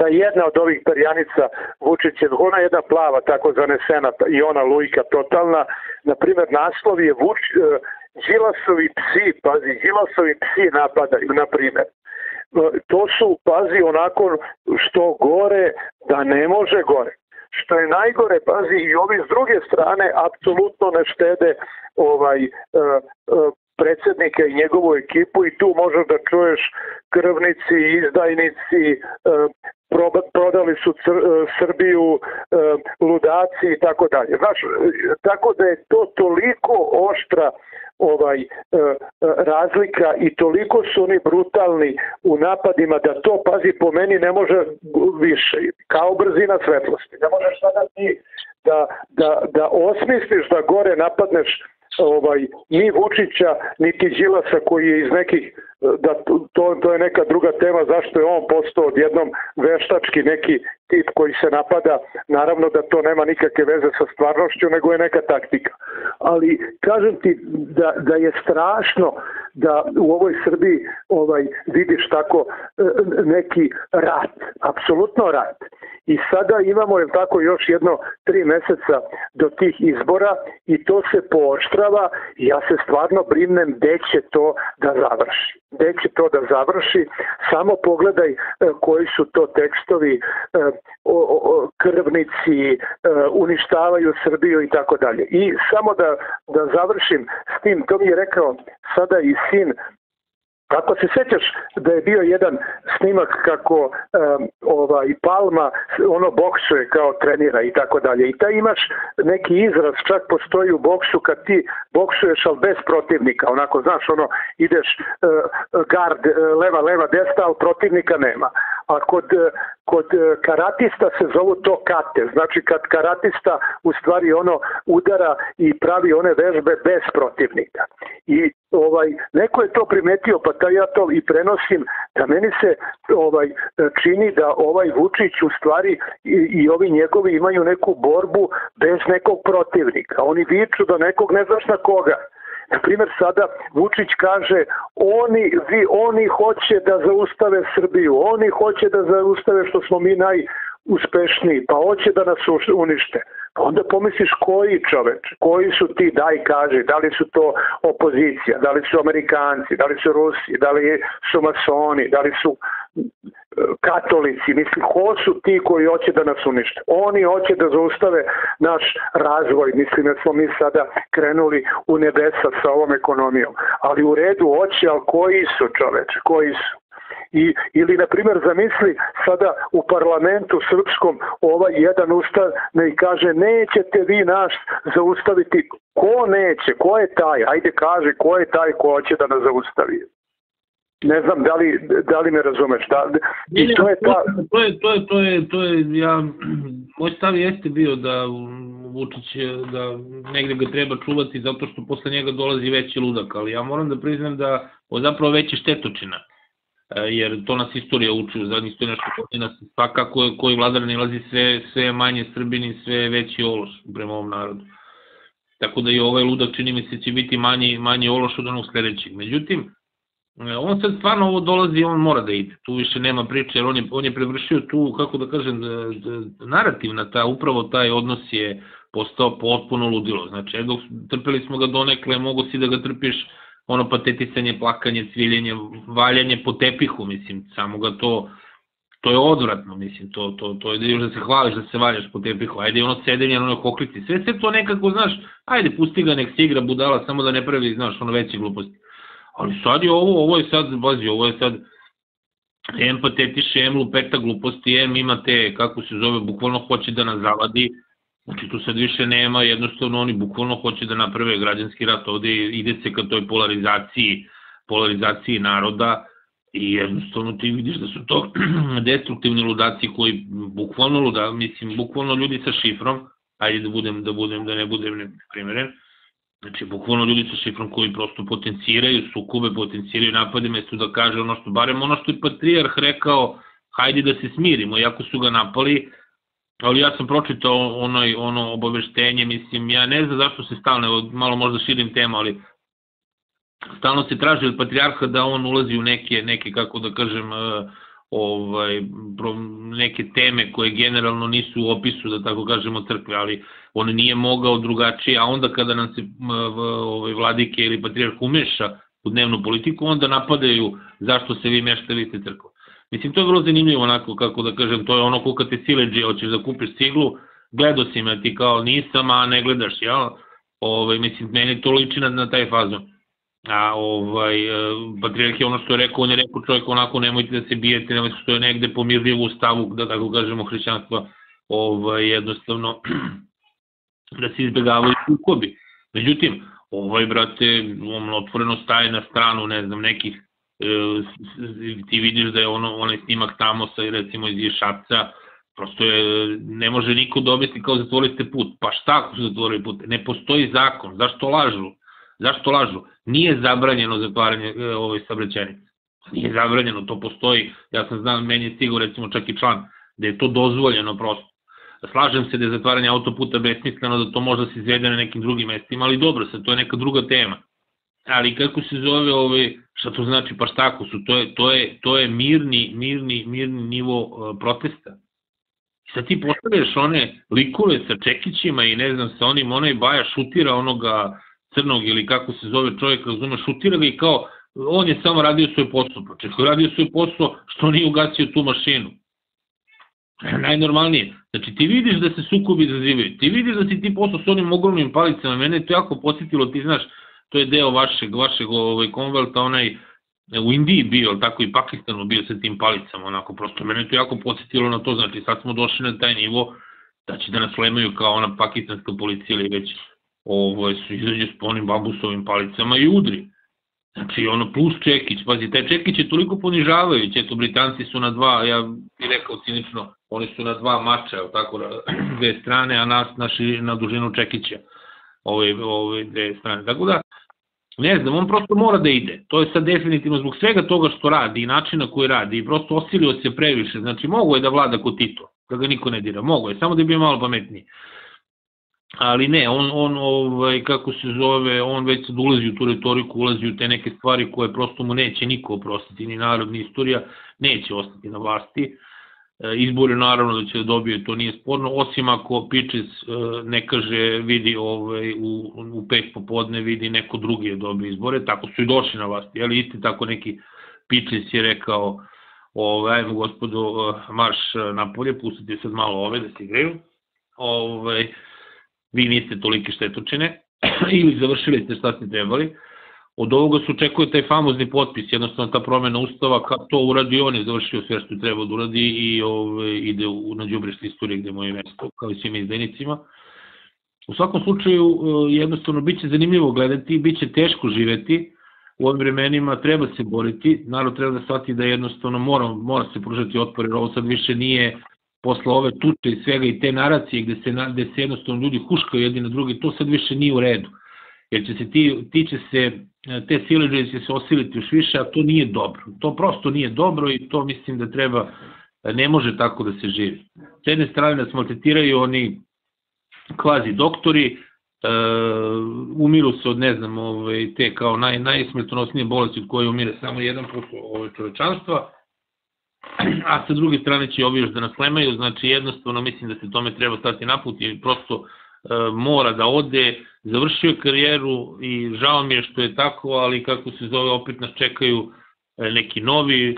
da jedna od ovih perjanica Vučića, ona jedna plava tako zanesena i ona lujka totalna, na primer naslov je Vuč, uh, Đilasovi psi, pazi, Đilasovi psi napadaju, na primer. Uh, to su, pazi, onako što gore da ne može gore. Što je najgore, pazi, i ovi s druge strane apsolutno ne štede ovaj uh, uh, predsednika i njegovu ekipu i tu možeš da čuješ krvnici, izdajnici, prodali su Srbiju ludaci i tako dalje. Znaš, tako da je to toliko oštra ovaj e, e, razlika i toliko su oni brutalni u napadima da to pazi po meni ne može više kao brzina svetlosti ne možeš sada ti da, da, da osmisliš da gore napadneš ovaj, ni Vučića, niti Đilasa koji je iz nekih da to, to je neka druga tema zašto je on postao odjednom veštački neki tip koji se napada, naravno da to nema nikakve veze sa stvarnošću, nego je neka taktika. Ali kažem ti da, da je strašno da u ovoj Srbiji ovaj vidiš tako e, neki rat, apsolutno rat. I sada imamo je tako još jedno tri meseca do tih izbora i to se pooštrava i ja se stvarno brimnem gde će to da završi. Gde će to da završi, samo pogledaj e, koji su to tekstovi e, o, krvnici e, uništavaju Srbiju i tako dalje. I samo da, da završim s tim, to mi je rekao sada i sin Ako se sećaš da je bio jedan snimak kako um, ovaj Palma ono boksuje kao trenira i tako dalje. I taj imaš neki izraz čak postoji u boksu kad ti boksuješ al bez protivnika. Onako znaš ono ideš uh, gard uh, leva leva desna al protivnika nema a kod, kod karatista se zovu to kate, znači kad karatista u stvari ono udara i pravi one vežbe bez protivnika. I ovaj neko je to primetio pa taj ja to i prenosim da meni se ovaj čini da ovaj Vučić u stvari i, i ovi njegovi imaju neku borbu bez nekog protivnika. Oni viču da nekog ne znaš na koga. Na primjer, sada Vučić kaže oni, vi, oni hoće da zaustave Srbiju, oni hoće da zaustave što smo mi najuspešniji, pa hoće da nas unište. Pa onda pomisliš koji čoveč, koji su ti, daj kaže, da li su to opozicija, da li su Amerikanci, da li su Rusi, da li su masoni, da li su katolici, mislim, ko su ti koji hoće da nas unište? Oni hoće da zaustave naš razvoj, mislim da smo mi sada krenuli u nebesa sa ovom ekonomijom. Ali u redu hoće, ali koji su čoveče, koji su? I, ili, na primjer, zamisli sada u parlamentu srpskom ovaj jedan ustane i kaže nećete vi naš zaustaviti. Ko neće? Ko je taj? Ajde kaže, ko je taj ko hoće da nas zaustavi? Ne znam da li, da li me razumeš. Da, I to je ta... To je, to je, to je, to je, ja, moj stav jeste bio da Vučić, da negde ga treba čuvati zato što posle njega dolazi veći ludak, ali ja moram da priznam da on zapravo veći štetočina e, jer to nas istorija uči u zadnjih 100 nešto godina, svakako koji vladar nilazi sve, sve manje Srbini, sve veći ološ prema ovom narodu. Tako da i ovaj ludak čini mi se će biti manji, manji ološ od onog sledećeg. Međutim, on sad stvarno ovo dolazi, on mora da ide, tu više nema priče, jer on je, on je prevršio tu, kako da kažem, narativna, ta, upravo taj odnos je postao potpuno ludilo. Znači, dok trpeli smo ga donekle, mogu si da ga trpiš ono pateticanje, plakanje, cviljenje, valjanje po tepihu, mislim, samo ga to, to je odvratno, mislim, to, to, to je da još da se hvališ da se valjaš po tepihu, ajde ono sedenje na onoj hoklici, sve se to nekako, znaš, ajde pusti ga, nek se igra budala, samo da ne pravi, znaš, ono veće gluposti Ali sad je ovo, ovo je sad, bazi, ovo je sad em patetiše, em lupeta gluposti, em ima te, kako se zove, bukvalno hoće da nas zavadi, znači tu sad više nema, jednostavno oni bukvalno hoće da naprave građanski rat, ovde ide se ka toj polarizaciji, polarizaciji naroda, i jednostavno ti vidiš da su to destruktivni ludaci koji bukvalno luda, mislim, bukvalno ljudi sa šifrom, ajde da budem, da budem, da ne budem primeren, Znači, bukvalno ljudi sa šifrom koji prosto potenciraju sukobe, potenciraju napade, mesto da kaže ono što, barem ono što je Patrijarh rekao, hajde da se smirimo, iako su ga napali, ali ja sam pročitao ono, ono obaveštenje, mislim, ja ne znam zašto se stalno, malo možda širim tema, ali stalno se traži od Patrijarha da on ulazi u neke, neke kako da kažem, uh, ovaj, neke teme koje generalno nisu u opisu, da tako kažemo, crkve, ali on nije mogao drugačije, a onda kada nam se ovaj, vladike ili patrijarh umeša u dnevnu politiku, onda napadaju zašto se vi mešate, vi ste crkva. Mislim, to je vrlo zanimljivo, onako, kako da kažem, to je ono ko kad te sileđe, hoćeš da kupiš ciglu, gledao si me, ti kao nisam, a ne gledaš, jel? Ovaj, mislim, meni to liči na, na taj fazon a ovaj, e, patrijarh je ono što je rekao, on je rekao čovjek onako nemojte da se bijete, nemojte što je negde pomirljivo u stavu, da tako kažemo, hrišćanstva, ovaj, jednostavno, da se izbjegavaju sukobi. Međutim, ovaj, brate, on otvoreno staje na stranu, ne znam, nekih, e, ti vidiš da je ono, onaj snimak tamo sa, recimo, iz Ješavca, prosto je, ne može niko dobiti kao zatvorite put. Pa šta ako su zatvorili put? Ne postoji zakon, zašto lažu? Zašto lažu? Nije zabranjeno zatvaranje e, ove saobraćajnice. Nije zabranjeno, to postoji. Ja sam znam, meni je stigao recimo čak i član da je to dozvoljeno prosto. Slažem se da je zatvaranje autoputa besmisleno, da to možda se izvede na nekim drugim mestima, ali dobro, sad to je neka druga tema. Ali kako se zove, ovaj, šta to znači pa šta su, to je, to je, to je mirni, mirni, mirni nivo uh, protesta. Sad ti postavljaš one likove sa čekićima i ne znam, sa onim, onaj baja šutira onoga crnog ili kako se zove čovjek, razume, šutira ga i kao, on je samo radio svoj posao. Pa čekaj, radio svoj posao, što nije ugasio tu mašinu? Najnormalnije. Znači, ti vidiš da se sukobi zazivaju, ti vidiš da si ti posao s onim ogromnim palicama, mene je to jako posjetilo, ti znaš, to je deo vašeg, vašeg ovaj, konvelta, onaj, u Indiji bio, tako i Pakistanu bio sa tim palicama, onako, prosto mene je to jako posjetilo na to, znači sad smo došli na taj nivo da će da nas lemaju kao ona pakistanska policija ili već ovaj, su izađe s onim bambusovim palicama i udri. Znači, ono, plus Čekić, pazi, taj Čekić je toliko ponižavajući, eto, Britanci su na dva, ja bih rekao cinično, oni su na dva mača, tako, dve strane, a nas, naši na dužinu Čekića, ove, ove dve strane. Tako da, ne znam, on prosto mora da ide. To je sad definitivno zbog svega toga što radi i načina koji radi i prosto osilio se previše. Znači, mogo je da vlada kod Tito, da ga niko ne dira, mogo je, samo da je bio malo pametniji ali ne, on, on ovaj, kako se zove, on već sad ulazi u tu retoriku, ulazi u te neke stvari koje prosto mu neće niko oprostiti, ni narod, ni istorija, neće ostati na vlasti. E, izbore naravno da će da dobije, to nije sporno, osim ako Pičes e, ne kaže, vidi ovaj, u, u pet popodne, vidi neko drugi je dobio izbore, tako su i došli na vlasti, ali isti tako neki Pičes je rekao, ovaj, gospodo, e, marš napolje, pustite sad malo ove da se igraju, ovaj, vi niste tolike štetočine ili završili ste šta ste trebali. Od ovoga se očekuje taj famozni potpis, jednostavno ta promena ustava, kad to uradi, on je završio sve što je trebao da uradi i ove, ide u, na džubrište istorije gde je moje mesto, kao i svim izdenicima. U svakom slučaju, e, jednostavno, bit će zanimljivo gledati, bit će teško živeti, u ovim vremenima treba se boriti, narod treba da shvati da jednostavno mora, mora se pružati otpor, jer ovo sad više nije posle ove tuče i svega i te naracije gde se, gde se jednostavno ljudi huškaju jedni na drugi, to sad više nije u redu. Jer će se ti, ti će se, te sileđe će se osiliti još više, a to nije dobro. To prosto nije dobro i to mislim da treba, ne može tako da se živi. S jedne strane nas maltretiraju oni kvazi doktori, uh, umiru se od, ne znam, ove, te kao naj, najsmrtonosnije bolesti od koje umire samo 1% ove čovečanstva, a sa druge strane će ovi još da nas lemaju, znači jednostavno mislim da se tome treba stati naput i prosto e, mora da ode, završio je karijeru i žao mi je što je tako, ali kako se zove, opet nas čekaju e, neki novi e,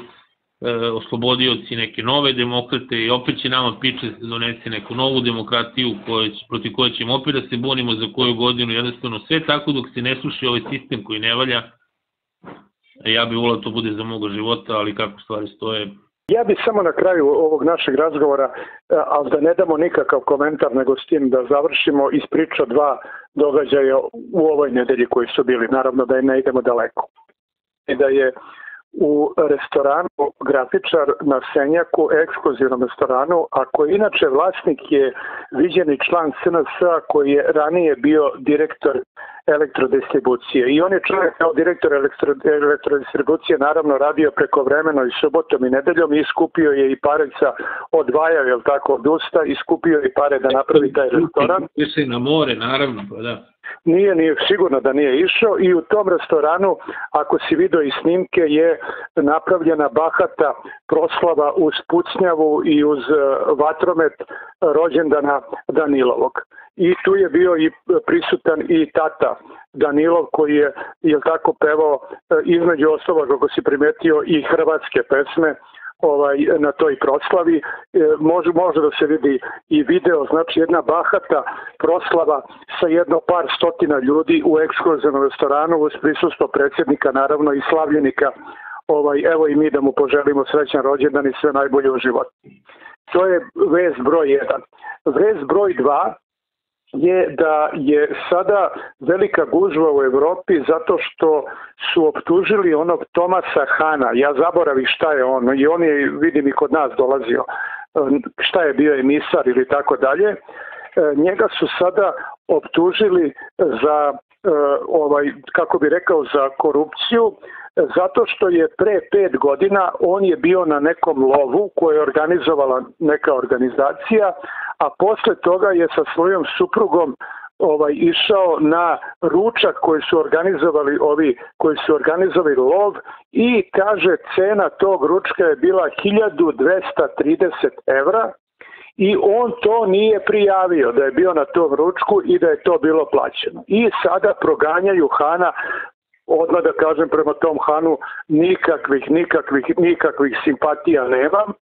oslobodioci, neke nove demokrate i opet će nama piče da donese neku novu demokratiju koje protiv koje ćemo opet da se bonimo za koju godinu, jednostavno sve tako dok se ne sluši ovaj sistem koji ne valja, ja bih volao da to bude za moga života, ali kako stvari stoje, Ja bih samo na kraju ovog našeg razgovora, e, ali da ne damo nikakav komentar, nego s tim da završimo ispriča dva događaja u ovoj nedelji koji su bili. Naravno da ne idemo daleko. I da je u restoranu grafičar na Senjaku, ekskluzivnom restoranu, a koji inače vlasnik je viđeni član SNS koji je ranije bio direktor elektrodistribucije. I on je čovjek kao direktor elektro, elektrodistribucije naravno radio preko vremeno i subotom i nedeljom i skupio je i pareca odvajao, je tako, od usta i skupio i pare da napravi taj restoran. Mislim na more, naravno, pa da. Nije, nije, sigurno da nije išao i u tom restoranu, ako si vidio i snimke, je napravljena bahata proslava uz pucnjavu i uz e, vatromet rođendana Danilovog. I tu je bio i prisutan i tata Danilov koji je, je tako pevao e, između osnova, kako si primetio, i hrvatske pesme ovaj na toj proslavi. E, može može da se vidi i video znači jedna bahata proslava sa jedno par stotina ljudi u ekskluzivnom restoranu uz prisustvo predsjednika naravno i slavljenika. Ovaj evo i mi da mu poželimo srećan rođendan i sve najbolje u životu. To je vez broj 1 vez broj 2 je da je sada velika gužva u Evropi zato što su optužili onog Tomasa Hana, ja zaboravim šta je on, i on je, vidim i kod nas dolazio, šta je bio emisar ili tako dalje, njega su sada optužili za ovaj kako bi rekao za korupciju zato što je pre pet godina on je bio na nekom lovu koje je organizovala neka organizacija, a posle toga je sa svojom suprugom ovaj išao na ručak koji su organizovali ovi koji su organizovali lov i kaže cena tog ručka je bila 1230 evra i on to nije prijavio da je bio na tom ručku i da je to bilo plaćeno. I sada proganjaju Hana odmah da kažem prema tom Hanu nikakvih, nikakvih, nikakvih simpatija nemam,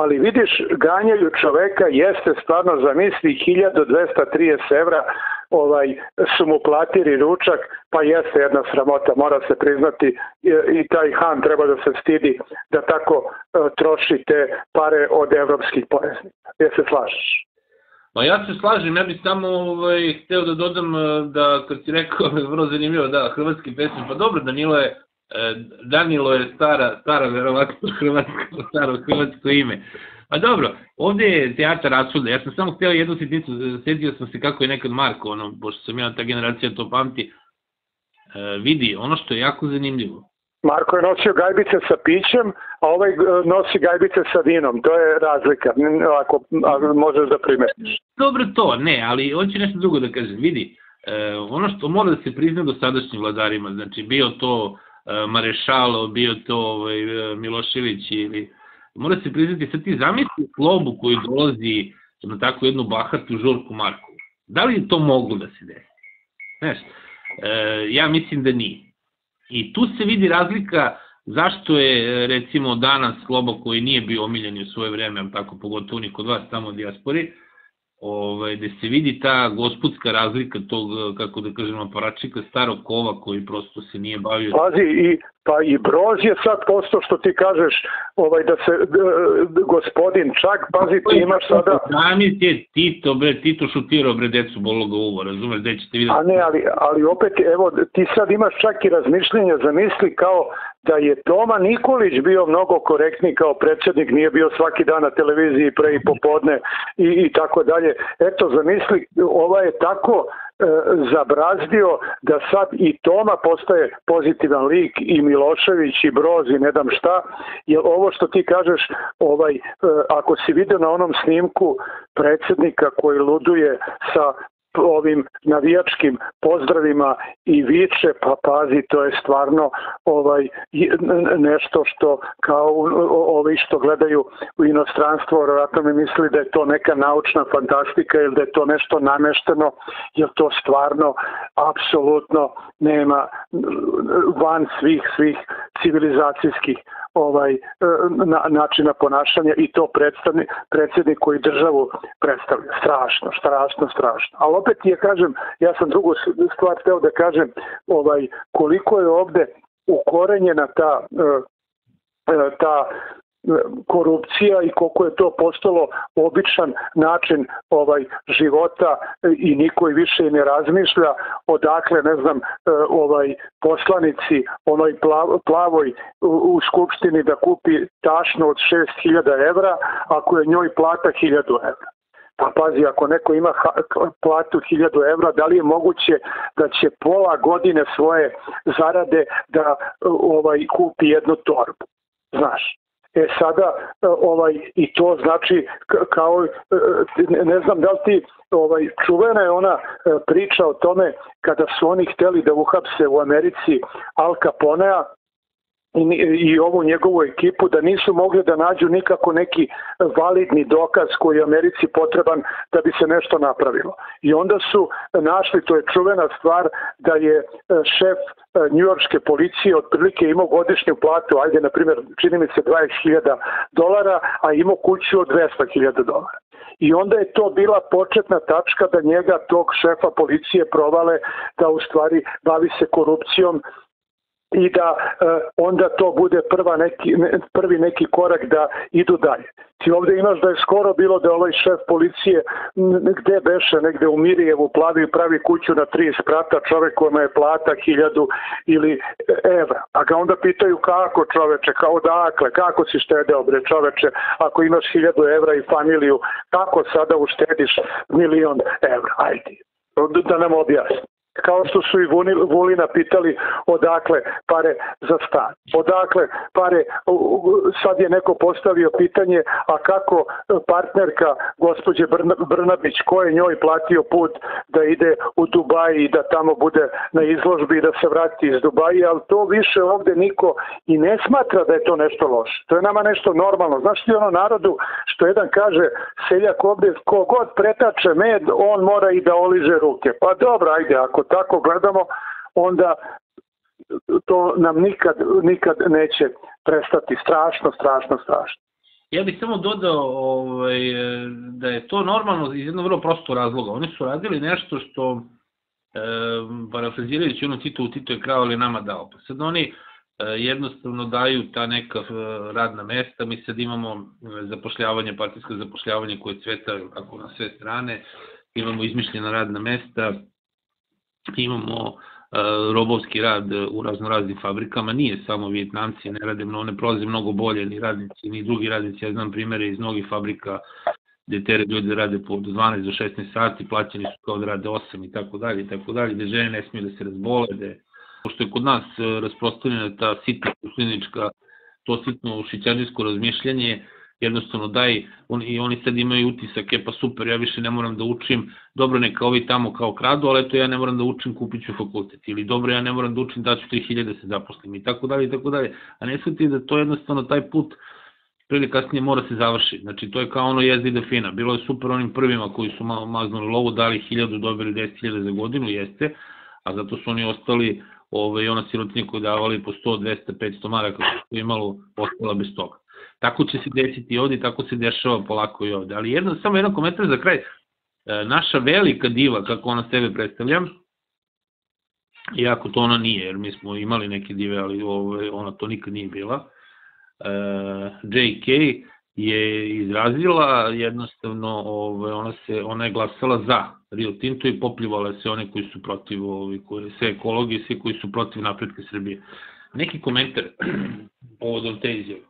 ali vidiš, ganjaju čoveka jeste stvarno zamisli 1230 evra ovaj, su mu platili ručak, pa jeste jedna sramota, mora se priznati i, i taj Han treba da se stidi da tako te pare od evropskih poreznika. Ja se slažeš? Pa ja se slažem, ja bih samo ovaj, hteo da dodam e, da, kad si rekao, vrlo zanimljivo, da, hrvatski pesmi, pa dobro, Danilo je, e, Danilo je stara, stara verovatno hrvatsko, staro hrvatsko ime. Pa dobro, ovde je teatar rasuda, ja sam samo hteo jednu sitnicu, setio sam se kako je nekad Marko, ono, pošto sam ja ta generacija to pamti, e, vidi, ono što je jako zanimljivo, Marko je nosio gajbice sa pićem, a ovaj e, nosi gajbice sa vinom. To je razlika, ako, ako možeš da primetiš. Dobro to, ne, ali hoće nešto drugo da kažem. Vidi, e, ono što mora da se prizna do sadašnjim vladarima, znači bio to e, Marešalo, bio to ovaj, e, Milošević ili mora se priznati, sad ti zamisli slobu koji dolazi na takvu jednu bahatu žurku Marku. Da li je to moglo da se desi? Znaš, e, ja mislim da nije. I tu se vidi razlika zašto je recimo danas Slobo koji nije bio omiljen u svoje vreme, tako pogotovo ni kod vas tamo u dijaspori, ovaj, gde se vidi ta gospodska razlika tog, kako da kažemo, aparačika starog kova koji prosto se nije bavio. Pazi, i, pa i Broz je sad posto što ti kažeš ovaj, da se d, gospodin čak, pazi, ti imaš sada... Zamisli je Tito, bre, Tito šutirao, bre, decu bologa uvo, razumeš, gde ćete vidjeti... A ne, ali, ali opet, evo, ti sad imaš čak i razmišljenje, zamisli kao da je Toma Nikolić bio mnogo korektni kao predsednik, nije bio svaki dan na televiziji pre i popodne i, i tako dalje. Eto, zamisli, ova je tako zabrazdio da sad i Toma postaje pozitivan lik i Milošević i Broz i ne dam šta, jer ovo što ti kažeš, ovaj, e, ako si vidio na onom snimku predsednika koji luduje sa ovim navijačkim pozdravima i viče, pa pazi, to je stvarno ovaj nešto što kao ovi što gledaju u inostranstvo, vjerojatno mi misli da je to neka naučna fantastika ili da je to nešto namešteno, jer to stvarno apsolutno nema van svih svih civilizacijskih ovaj e, na, načina ponašanja i to predstavni, predsednik koji državu predstavlja. Strašno, strašno, strašno. Ali opet je, kažem, ja sam drugu stvar teo da kažem, ovaj, koliko je ovde ukorenjena ta e, e, ta korupcija i koliko je to postalo običan način ovaj života i niko više ne razmišlja odakle ne znam e, ovaj poslanici onoj plavoj u skupštini da kupi tašnu od 6000 evra ako je njoj plata 1000 evra Pa pazi, ako neko ima platu 1000 evra, da li je moguće da će pola godine svoje zarade da ovaj kupi jednu torbu? Znaš, E sada e, ovaj i to znači kao e, ne znam da li ti ovaj čuvena je ona e, priča o tome kada su oni hteli da uhapse u Americi Al Caponea i ovu njegovu ekipu da nisu mogli da nađu nikako neki validni dokaz koji je Americi potreban da bi se nešto napravilo. I onda su našli, to je čuvena stvar, da je šef njujorske policije otprilike imao godišnju platu, ajde na primjer čini mi se 20.000 dolara, a imao kuću od 200.000 dolara. I onda je to bila početna tačka da njega, tog šefa policije, provale da u stvari bavi se korupcijom i da e, onda to bude prva neki, ne, prvi neki korak da idu dalje. Ti ovde imaš da je skoro bilo da ovaj šef policije gde beše, negde u Mirijevu plavi pravi kuću na tri sprata, čovek kojima je plata hiljadu ili evra. A ga onda pitaju kako čoveče, kao dakle, kako si štedeo bre čoveče, ako imaš hiljadu evra i familiju, kako sada uštediš milion evra? Ajde, da nam objasni. Kao što su i Vulina pitali odakle pare za stan. Odakle pare, sad je neko postavio pitanje, a kako partnerka gospođe Brnabić, ko je njoj platio put da ide u Dubaji i da tamo bude na izložbi i da se vrati iz Dubaji, ali to više ovde niko i ne smatra da je to nešto loše. To je nama nešto normalno. Znaš ti ono narodu što jedan kaže seljak ovde kogod pretače med, on mora i da oliže ruke. Pa dobro, ajde, ako tako gledamo, onda to nam nikad, nikad neće prestati. Strašno, strašno, strašno. Ja bih samo dodao ovaj, da je to normalno iz jednog vrlo prostog razloga. Oni su radili nešto što, e, parafrazirajući ono Tito, Tito je krao ali nama dao. Pa sad oni e, jednostavno daju ta neka e, radna mesta, mi sad imamo e, zapošljavanje, partijsko zapošljavanje koje cveta kako na sve strane, imamo izmišljena radna mesta, imamo uh, robovski rad u raznoraznim fabrikama, nije samo Vjetnamci, ne rade, one prolaze mnogo bolje, ni radnici, ni drugi radnici, ja znam primere iz mnogih fabrika gde tere ljudi rade po 12 do 16 sati, plaćeni su kao da rade 8 i tako dalje i tako dalje, gde žene ne smiju da se razbole, gde pošto je kod nas uh, rasprostavljena ta sitna klinička, to sitno šićanijsko razmišljanje, jednostavno daj, on, i oni sad imaju utisak, je pa super, ja više ne moram da učim, dobro neka ovi tamo kao kradu, ali eto ja ne moram da učim, kupit ću fakultet, ili dobro ja ne moram da učim, da ću 3000 da se zaposlim i tako dalje i tako dalje, a ne shvati da to jednostavno taj put prili kasnije mora se završiti. Znači, to je kao ono jezdi da fina. Bilo je super onim prvima koji su maznuli lovu, dali 1000, dobili 10.000 za godinu, jeste, a zato su oni ostali ove, ovaj, ona sirotinja koji davali po 100, 200, 500 maraka koji su imalo, ostala bez toga. Tako će se desiti ovde i tako se dešava polako i ovde. Ali jedno, samo jedan komentar za kraj. E, naša velika diva, kako ona sebe predstavlja, iako to ona nije, jer mi smo imali neke dive, ali ove, ona to nikad nije bila, e, JK je izrazila jednostavno ove, ona se ona je glasala za Rio Tinto i popljivala se one koji su protiv ovi koji sve ekologi sve koji su protiv napretka Srbije. Neki komentar povodom te izjave.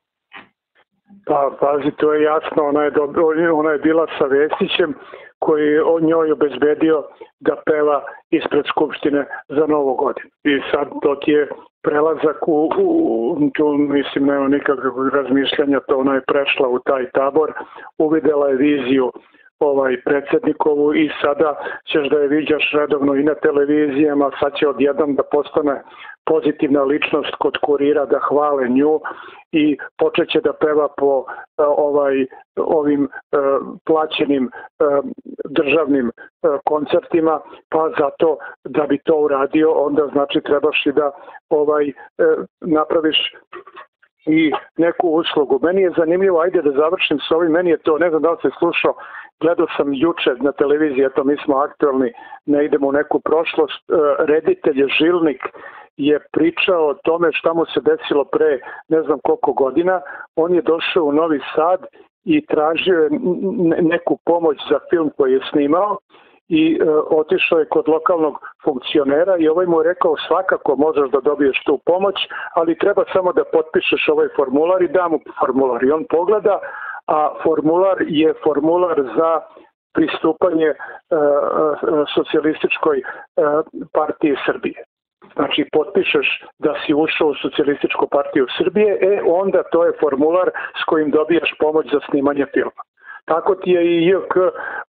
Pa, pazi, to je jasno, ona je, dobro, ona je bila sa Vesićem koji je on njoj obezbedio da peva ispred Skupštine za Novu godinu. I sad to ti je prelazak u, u tu mislim nema nikakvog razmišljanja, to ona je prešla u taj tabor, uvidela je viziju ovaj predsednikovu i sada ćeš da je viđaš redovno i na televizijama, sad će odjednom da postane pozitivna ličnost kod kurira da hvale nju i počeće da peva po uh, ovaj ovim uh, plaćenim uh, državnim koncertima pa zato da bi to uradio onda znači trebaš i da ovaj napraviš i neku uslugu. Meni je zanimljivo, ajde da završim s ovim, meni je to, ne znam da li se slušao, gledao sam juče na televiziji, eto mi smo aktualni, ne idemo u neku prošlost, reditelj Žilnik je pričao o tome šta mu se desilo pre ne znam koliko godina. On je došao u Novi Sad i tražio je neku pomoć za film koji je snimao i e, otišao je kod lokalnog funkcionera i ovaj mu je rekao svakako možeš da dobiješ tu pomoć, ali treba samo da potpišeš ovaj formular i da mu formular. I on pogleda, a formular je formular za pristupanje e, e, socijalističkoj e, partiji Srbije znači potpišeš da si ušao u socijalističku partiju Srbije, e onda to je formular s kojim dobijaš pomoć za snimanje filma. Tako ti je i JK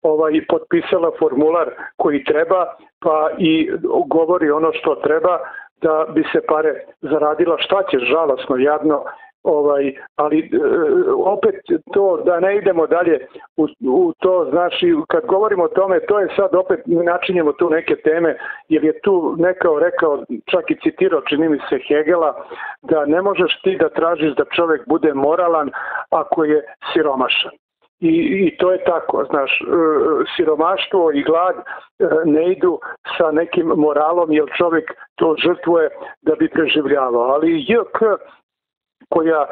ovaj, potpisala formular koji treba, pa i govori ono što treba da bi se pare zaradila. Šta će žalosno, jadno, ovaj, ali e, opet to da ne idemo dalje u, u to, znači kad govorimo o tome, to je sad opet načinjemo tu neke teme, jer je tu nekao rekao, čak i citirao, čini mi se Hegela, da ne možeš ti da tražiš da čovek bude moralan ako je siromašan. I, I to je tako, znaš, e, siromaštvo i glad e, ne idu sa nekim moralom, jer čovjek to žrtvuje da bi preživljavao. Ali JK koja e,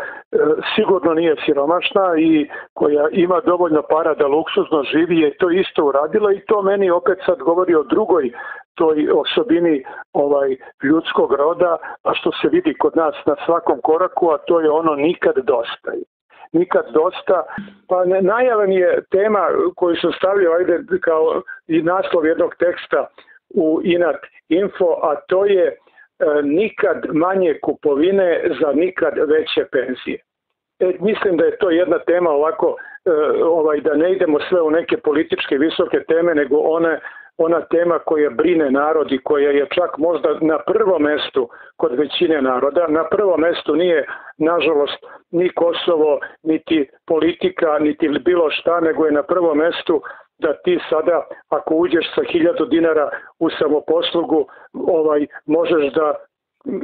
sigurno nije siromašna i koja ima dovoljno para da luksuzno živi je to isto uradila i to meni opet sad govori o drugoj toj osobini ovaj ljudskog roda, a što se vidi kod nas na svakom koraku, a to je ono nikad dosta. Nikad dosta. Pa najavan je tema koju sam stavio ajde kao i naslov jednog teksta u Inat Info, a to je e, nikad manje kupovine za nikad veće penzije. E, mislim da je to jedna tema ovako, e, ovaj, da ne idemo sve u neke političke visoke teme, nego one ona tema koja brine narod i koja je čak možda na prvom mestu kod većine naroda. Na prvom mestu nije, nažalost, ni Kosovo, niti politika, niti bilo šta, nego je na prvom mestu da ti sada, ako uđeš sa hiljadu dinara u samoposlugu, ovaj, možeš da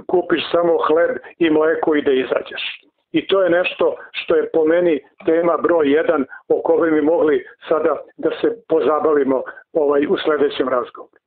kupiš samo hleb i mleko i da izađeš. I to je nešto što je po meni tema broj 1 o kojoj mi mogli sada da se pozabavimo ovaj u sledećem razgovoru.